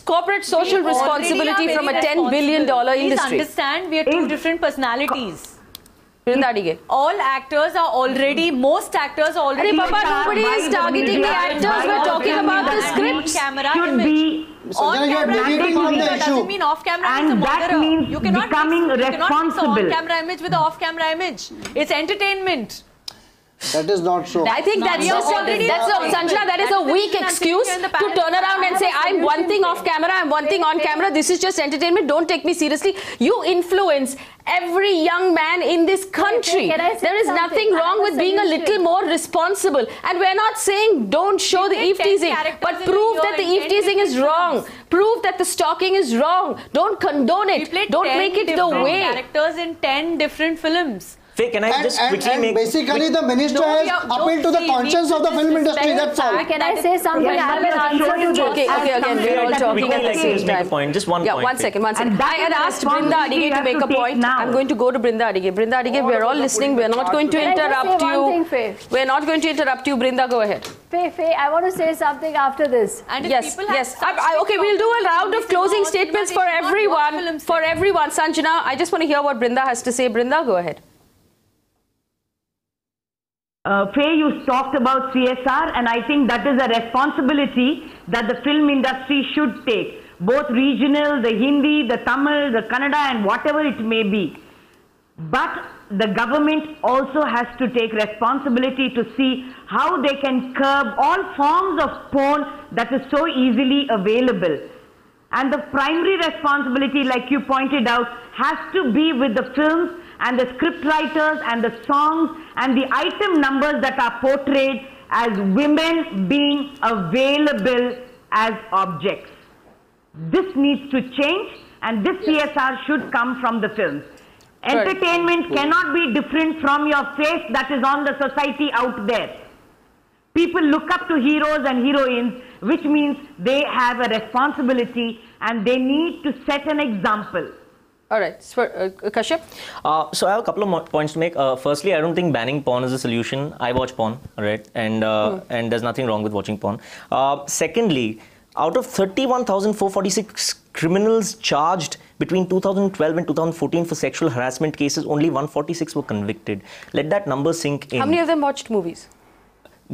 Corporate social We responsibility from a $10 billion Please industry. understand we are two hmm. different personalities. Hmm. Brinda Adige. All actors are already, hmm. most actors are already. Arey Papa, nobody is targeting the actors. We're talking about the scripts. camera should image. be On Sanjana, you are camera deviating image from the doesn't issue. mean off camera And is a that murderer. means you cannot becoming mix, You cannot mix the on camera image with the off camera image. It's entertainment. That is not so. I think that's You're just a, already that's a, wrong. Sanjjanaa, that is a weak excuse sitting here in the to turn around and say, have a I'm one thing off camera, I'm one thing on camera, this is just entertainment, don't take me seriously. You influence every young man in this country. can I There is something? nothing wrong with being a little more responsible. And we're not saying don't show the played eve teasing, but prove that the in eve teasing is wrong. Prove that the stalking is wrong. Don't condone it. Don't make it the way. characters in 10 different films. Faye, can I And, just and, quickly and make basically the minister No, has are- appealed to the conscience of the film industry, that's all. Can I say it's something? I have an answer to this. Okay, okay, again, we're all talking quickly, at the like, same just make a time. point, just one yeah, point, one Faye. second, one second. And that I had is the asked Brinda responsibility Adige you to have make to a take point. now. I'm going to go to Brinda Adige. Brinda Adige, we're all listening. We're not going to Can I just say interrupt you. We're not going to interrupt you. Brinda, go ahead. Faye, Faye, I want to say something after this. And Yes, yes. I, I, okay, we'll do a round of closing statements for should not watch everyone. For everyone. Sanjjanaa, I just want to hear what Brinda has to say. Brinda, go ahead. Uh, Faye, you talked about CSR, and I think that is a responsibility that the film industry should take. Both regional, the Hindi, the Tamil, the Kannada, and whatever it may be. But the government also has to take responsibility to see how they can curb all forms of porn that is so easily available. And the primary responsibility, like you pointed out, has to be with the films and the script writers and the songs and the item numbers that are portrayed as women being available as objects. This needs to change and this CSR should come from the films. Right. Entertainment cannot be different from your face that is on the society out there. People look up to heroes and heroines, which means they have a responsibility and they need to set an example. All right. So, uh, Kashyap? Uh, so I have a couple of points to make. Uh, firstly, I don't think banning porn is a solution. I watch porn, right? And uh, and there's nothing wrong with watching porn. Uh, secondly, out of 31,446 criminals charged between 2012 and 2014 for sexual harassment cases, only 146 were convicted. Let that number sink in. How many of them watched movies?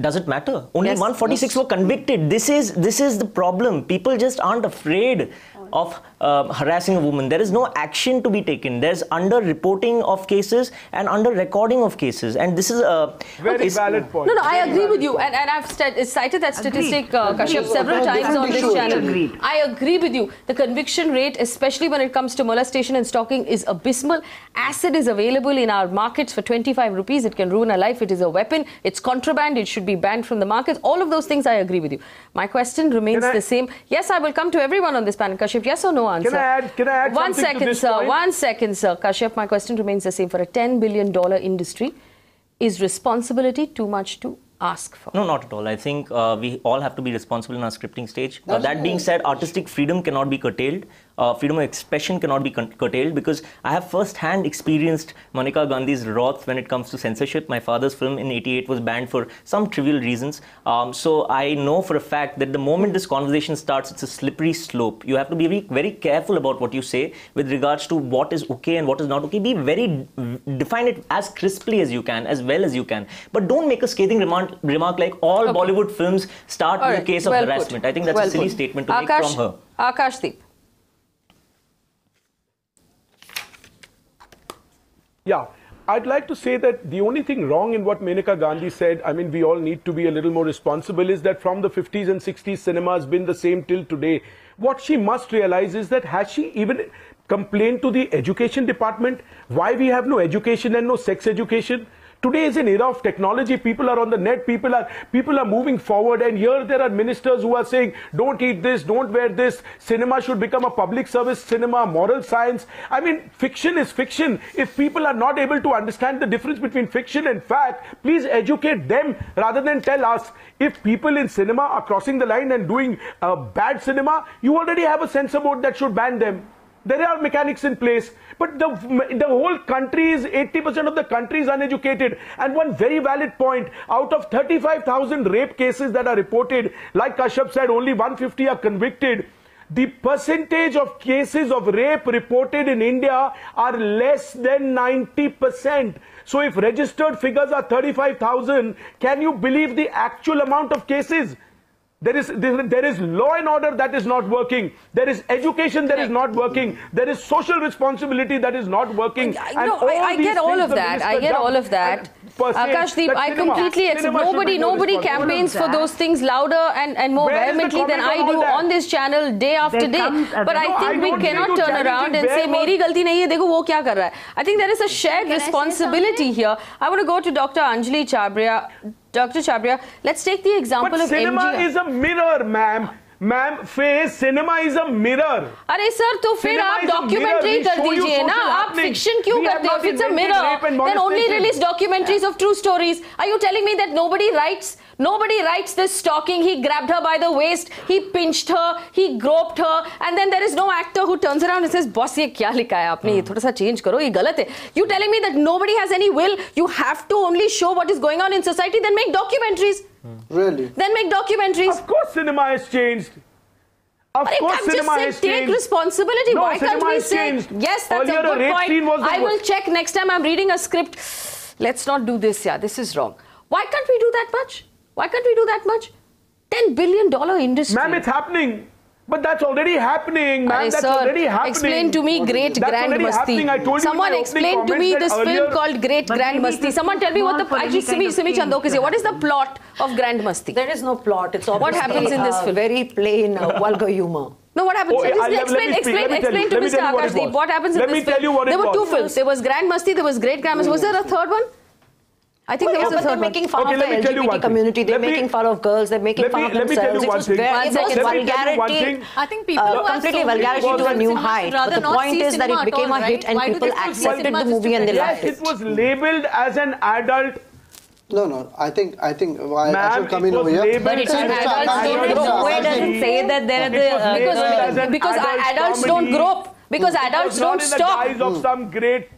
Does it matter? Only Yes. 146 were convicted. This is this is the problem. People just aren't afraid of uh, harassing a woman. There is no action to be taken. There's under-reporting of cases and under-recording of cases, and this is a Very it's- valid point. No, no, I agree with you, and, and I've st- cited that statistic, uh, Kashyap, several Agreed. times on this Agreed. channel. Agreed. I agree with you. The conviction rate, especially when it comes to molestation and stalking, is abysmal. Acid is available in our markets for 25 rupees. It can ruin a life. It is a weapon. It's contraband. It should be banned from the markets. All of those things, I agree with you. My question remains the same. Yes, I will come to everyone on this panel. Kashyap, yes or no answer? Can I add? Can I add One something to this sir. point? One second, sir. Kashyap, my question remains the same. For a $10 billion industry, is responsibility too much to ask for? No, not at all. I think uh, we all have to be responsible in our scripting stage. Uh, that being said, artistic freedom cannot be curtailed. Uh, freedom of expression cannot be curtailed because I have first-hand experienced Maneka Gandhi's wrath when it comes to censorship. My father's film in '88 was banned for some trivial reasons. Um, so I know for a fact that the moment this conversation starts, it's a slippery slope. You have to be very, very careful about what you say with regards to what is okay and what is not okay. Be very define it as crisply as you can, as well as you can. But don't make a scathing remark, remark like all Okay. Bollywood films start All with right, a case of well put. harassment. I think that's Well a silly put. statement to Akash, make from her. Akash Akashdeep. Yeah. I'd like to say that the only thing wrong in what Maneka Gandhi said, I mean, we all need to be a little more responsible, is that from the 50s and 60s, cinema has been the same till today. What she must realize is that has she even complained to the education department why we have no education and no sex education? Today is an era of technology. People are on the net. People are people are moving forward. And here there are ministers who are saying, "Don't eat this. Don't wear this. Cinema should become a public service cinema. Moral science." I mean, fiction is fiction. If people are not able to understand the difference between fiction and fact, please educate them rather than tell us. If people in cinema are crossing the line and doing uh, bad cinema, you already have a censor board that should ban them. There are mechanics in place, but the the whole country is 80% of the country is uneducated. And one very valid point: out of 35,000 rape cases that are reported, like Kashyap said, only 150 are convicted. The percentage of cases of rape reported in India are less than 90%. So if registered figures are 35,000, can you believe the actual amount of cases? There is, there is law and order that is not working. There is education that is not working. There is social responsibility that is not working. I, I, no, I, I get all of that. I get all of that. Akashdeep, I completely accept. Nobody, nobody campaigns for those things louder and, and more Where vehemently than I do on this channel day after day. Uh, but I think we cannot turn around and say, Meri galti nahi hai, dekho wo kya kar raha hai. I think there is a shared responsibility here. I want to go to Dr. Anjali Chhabria. Dr. Chhabria, let's take the example but cinema is a mirror, ma'am. Ma'am, face, cinema is a mirror. Are sir, to fir aap documentary kar dijiye na. Aap fiction kyun karte If it's a mirror, then only release documentaries of true stories. Are you telling me that nobody writes you telling me that nobody writes nobody writes this stalking he grabbed her by the waist he pinched her he groped her and then there is no actor who turns around and says boss ये क्या लिखा है आपने ये थोड़ा सा change करो ये गलत है you telling me that nobody has any will you have to only show what is going on in society then make documentaries Really? then make documentaries Of course, cinema has changed. Of But course, I'm just cinema saying, has take changed. responsibility. No, Why can't cinema we has say, changed. yes, that's Earlier, a good rape point. scene was the I will worst. check next time I'm reading a script. Let's not do this, yeah, this is wrong. Why can't we do that much? Why can't we do that much? $10 billion industry. Ma'am, it's happening. But that's already happening, ma'am. Arey, that's sir, already happening. explain to me Great That's Grand already Masti. happening. I told Someone you in explain to me this that film called Great But Grand Masti. Someone tell me what the small actually Simi Simi Chandoke is here. What is the plot of Grand Masti? There is no plot. It's all. What happens in this uh, film? Very plain, uh, *laughs* vulgar humor. No, what happens? Oh, Just yeah, let- let explain, explain, Let me tell explain to Mr. tell what Akashdeep what happens in Let this me film. tell you what it there were two films. There was Grand Masti, there was Great Grand Masti. Was there a third one? I think there Yeah, but they're third making fun Okay, of the me tell you LGBT one thing. community. They're Let me- making fun of girls. They're making fun me- of let me tell themselves. you It one was thing. very, One it second. was Let me tell you one vulgarity. thing. I think people uh, who are completely so vulgarity to a new height. But the point is that it became all, a hit right? and Why people accepted the movie to and they criticize loved Yes, it. it was labeled as an adult. No, no. I think I think I, I should come in over here. But it's as an an adult adult don't grope. Where does comedy. it say that they're It the was uh, labeled girls? as an Because adults don't comedy. grope. Because It adults was not don't in the stop. guise of some great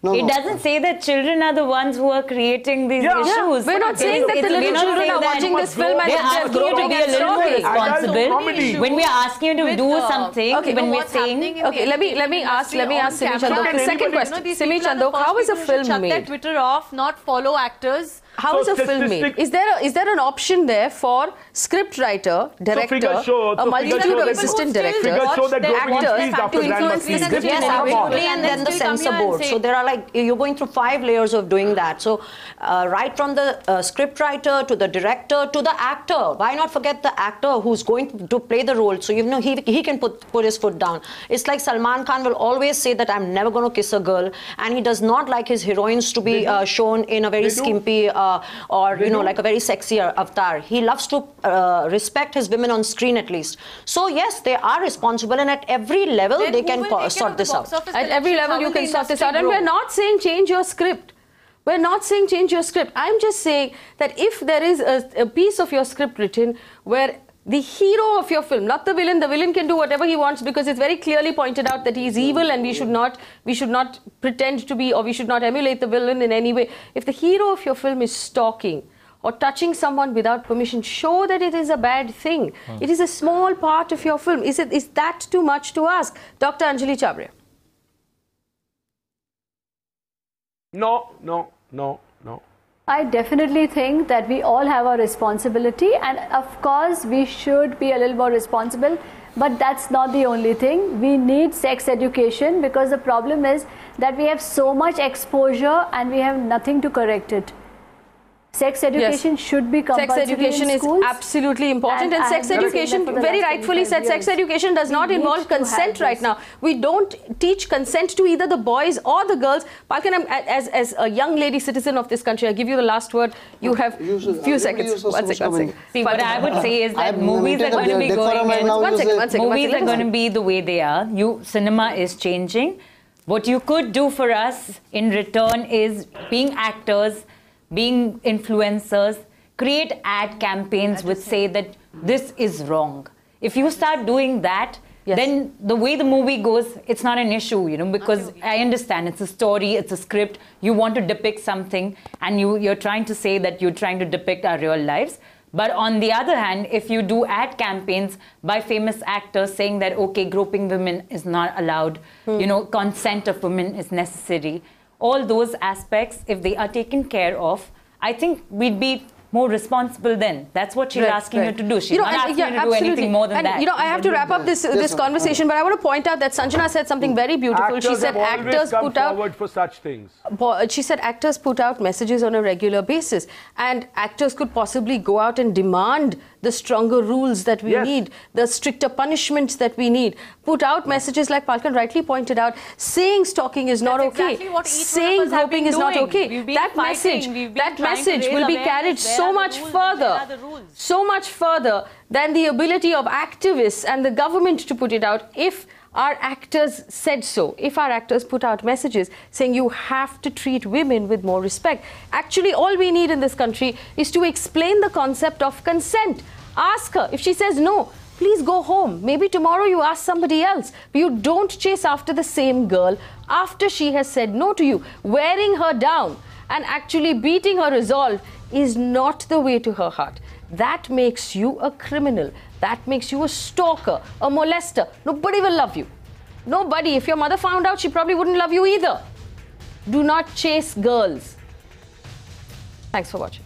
No, It no. doesn't say that children are the ones who are creating these Yeah. issues. We're not saying that the little children are watching this film and they're asking you to be a little more responsible. When we are asking you to do uh, something, okay, when we're saying, Okay, let me let me ask let me ask Simi camera. Chandoke. Can The second question. You know, these Simi people Chandoke, how is a people who film shut their made? Twitter off, not follow actors. How is a film made? Is there a, is there an option there for script writer, director, figures show- a so multitude of assistant Figures directors, show that actors increased to influence the script Yes, in Yes, any way? absolutely, and then the still censor board. So there are like you're going through five layers of doing that. So uh, right from the uh, script writer to the director to the actor. Why not forget the actor who's going to play the role? So you know he he can put put his foot down. It's like Salman Khan will always say that I'm never going to kiss a girl, and he does not like his heroines to be uh, shown in a very They skimpy uh, or They you know do. like a very sexy avatar. He loves to uh, respect his women on screen at least. So yes, they are responsible, and at every level Then they can will co- take care sort this out. At every level you can sort this out. industry And we're not saying change your script. We're not saying change your script. I'm just saying that if there is a, a piece of your script written where the hero of your film, not the villain, the villain can do whatever he wants because it's very clearly pointed out that he is evil and we should not we should not pretend to be or we should not emulate the villain in any way. If the hero of your film is stalking or touching someone without permission, show that it is a bad thing. It is a small part of your film. Is it is that too much to ask? Dr. Anjali Chhabria. No, no, no, no. I definitely think that we all have a responsibility, and of course, we should be a little more responsible. But that's not the only thing. We need sex education because the problem is that we have so much exposure and we have nothing to correct it. Sex education should be compulsory Sex education in is absolutely important, and, I sex have been saying education, that for the very last rightfully 25 said, sex education does We not involve consent right now. We don't teach consent to either the boys or the girls. Palkan, I'm- as, as a young lady citizen of this country, I give you the last word. You have few seconds. Uh, one second, one second. See, what I would say is that I've movies are going to be the going and in. now One you second, say- one second. Movies Let are going to be the way they are. You cinema is changing. What you could do for us in return is being actors, being influencers, create ad campaigns which say that this is wrong. If you start doing that, then the way the movie goes, it's not an issue, you know, because I understand it's a story, it's a script, you want to depict something, and you, you're trying to say that you're trying to depict our real lives. But on the other hand, if you do ad campaigns by famous actors saying that, okay, groping women is not allowed, you know, consent of women is necessary, all those aspects, if they are taken care of, I think we'd be more responsible then. That's what she's Right, asking right. you to do. She's You know, not and- asking yeah, you to do anything more than and, that. You know, I have to wrap up this this conversation, but I want to point out that Sanjjanaa said something very beautiful. Actors she said have actors come put out forward for such things. She said actors put out messages on a regular basis and actors could possibly go out and demand the stronger rules that we Yes. need the stricter punishments that we need. Put out messages like Palkan rightly pointed out saying stalking is not That's okay. exactly what each one of saying us groping been is not okay. That fighting, message that message will be carried so much rules? Further are the rules? so much further than the ability of activists and the government to put it out if our actors said so, if our actors put out messages saying you have to treat women with more respect. Actually, all we need in this country is to explain the concept of consent. Ask her. If she says no, please go home. Maybe tomorrow you ask somebody else. But you don't chase after the same girl after she has said no to you. Wearing her down and actually beating her resolve is not the way to her heart. That makes you a criminal. That makes you a stalker, a molester. Nobody will love you. Nobody. If your mother found out, she probably wouldn't love you either. Do not chase girls. Thanks for watching.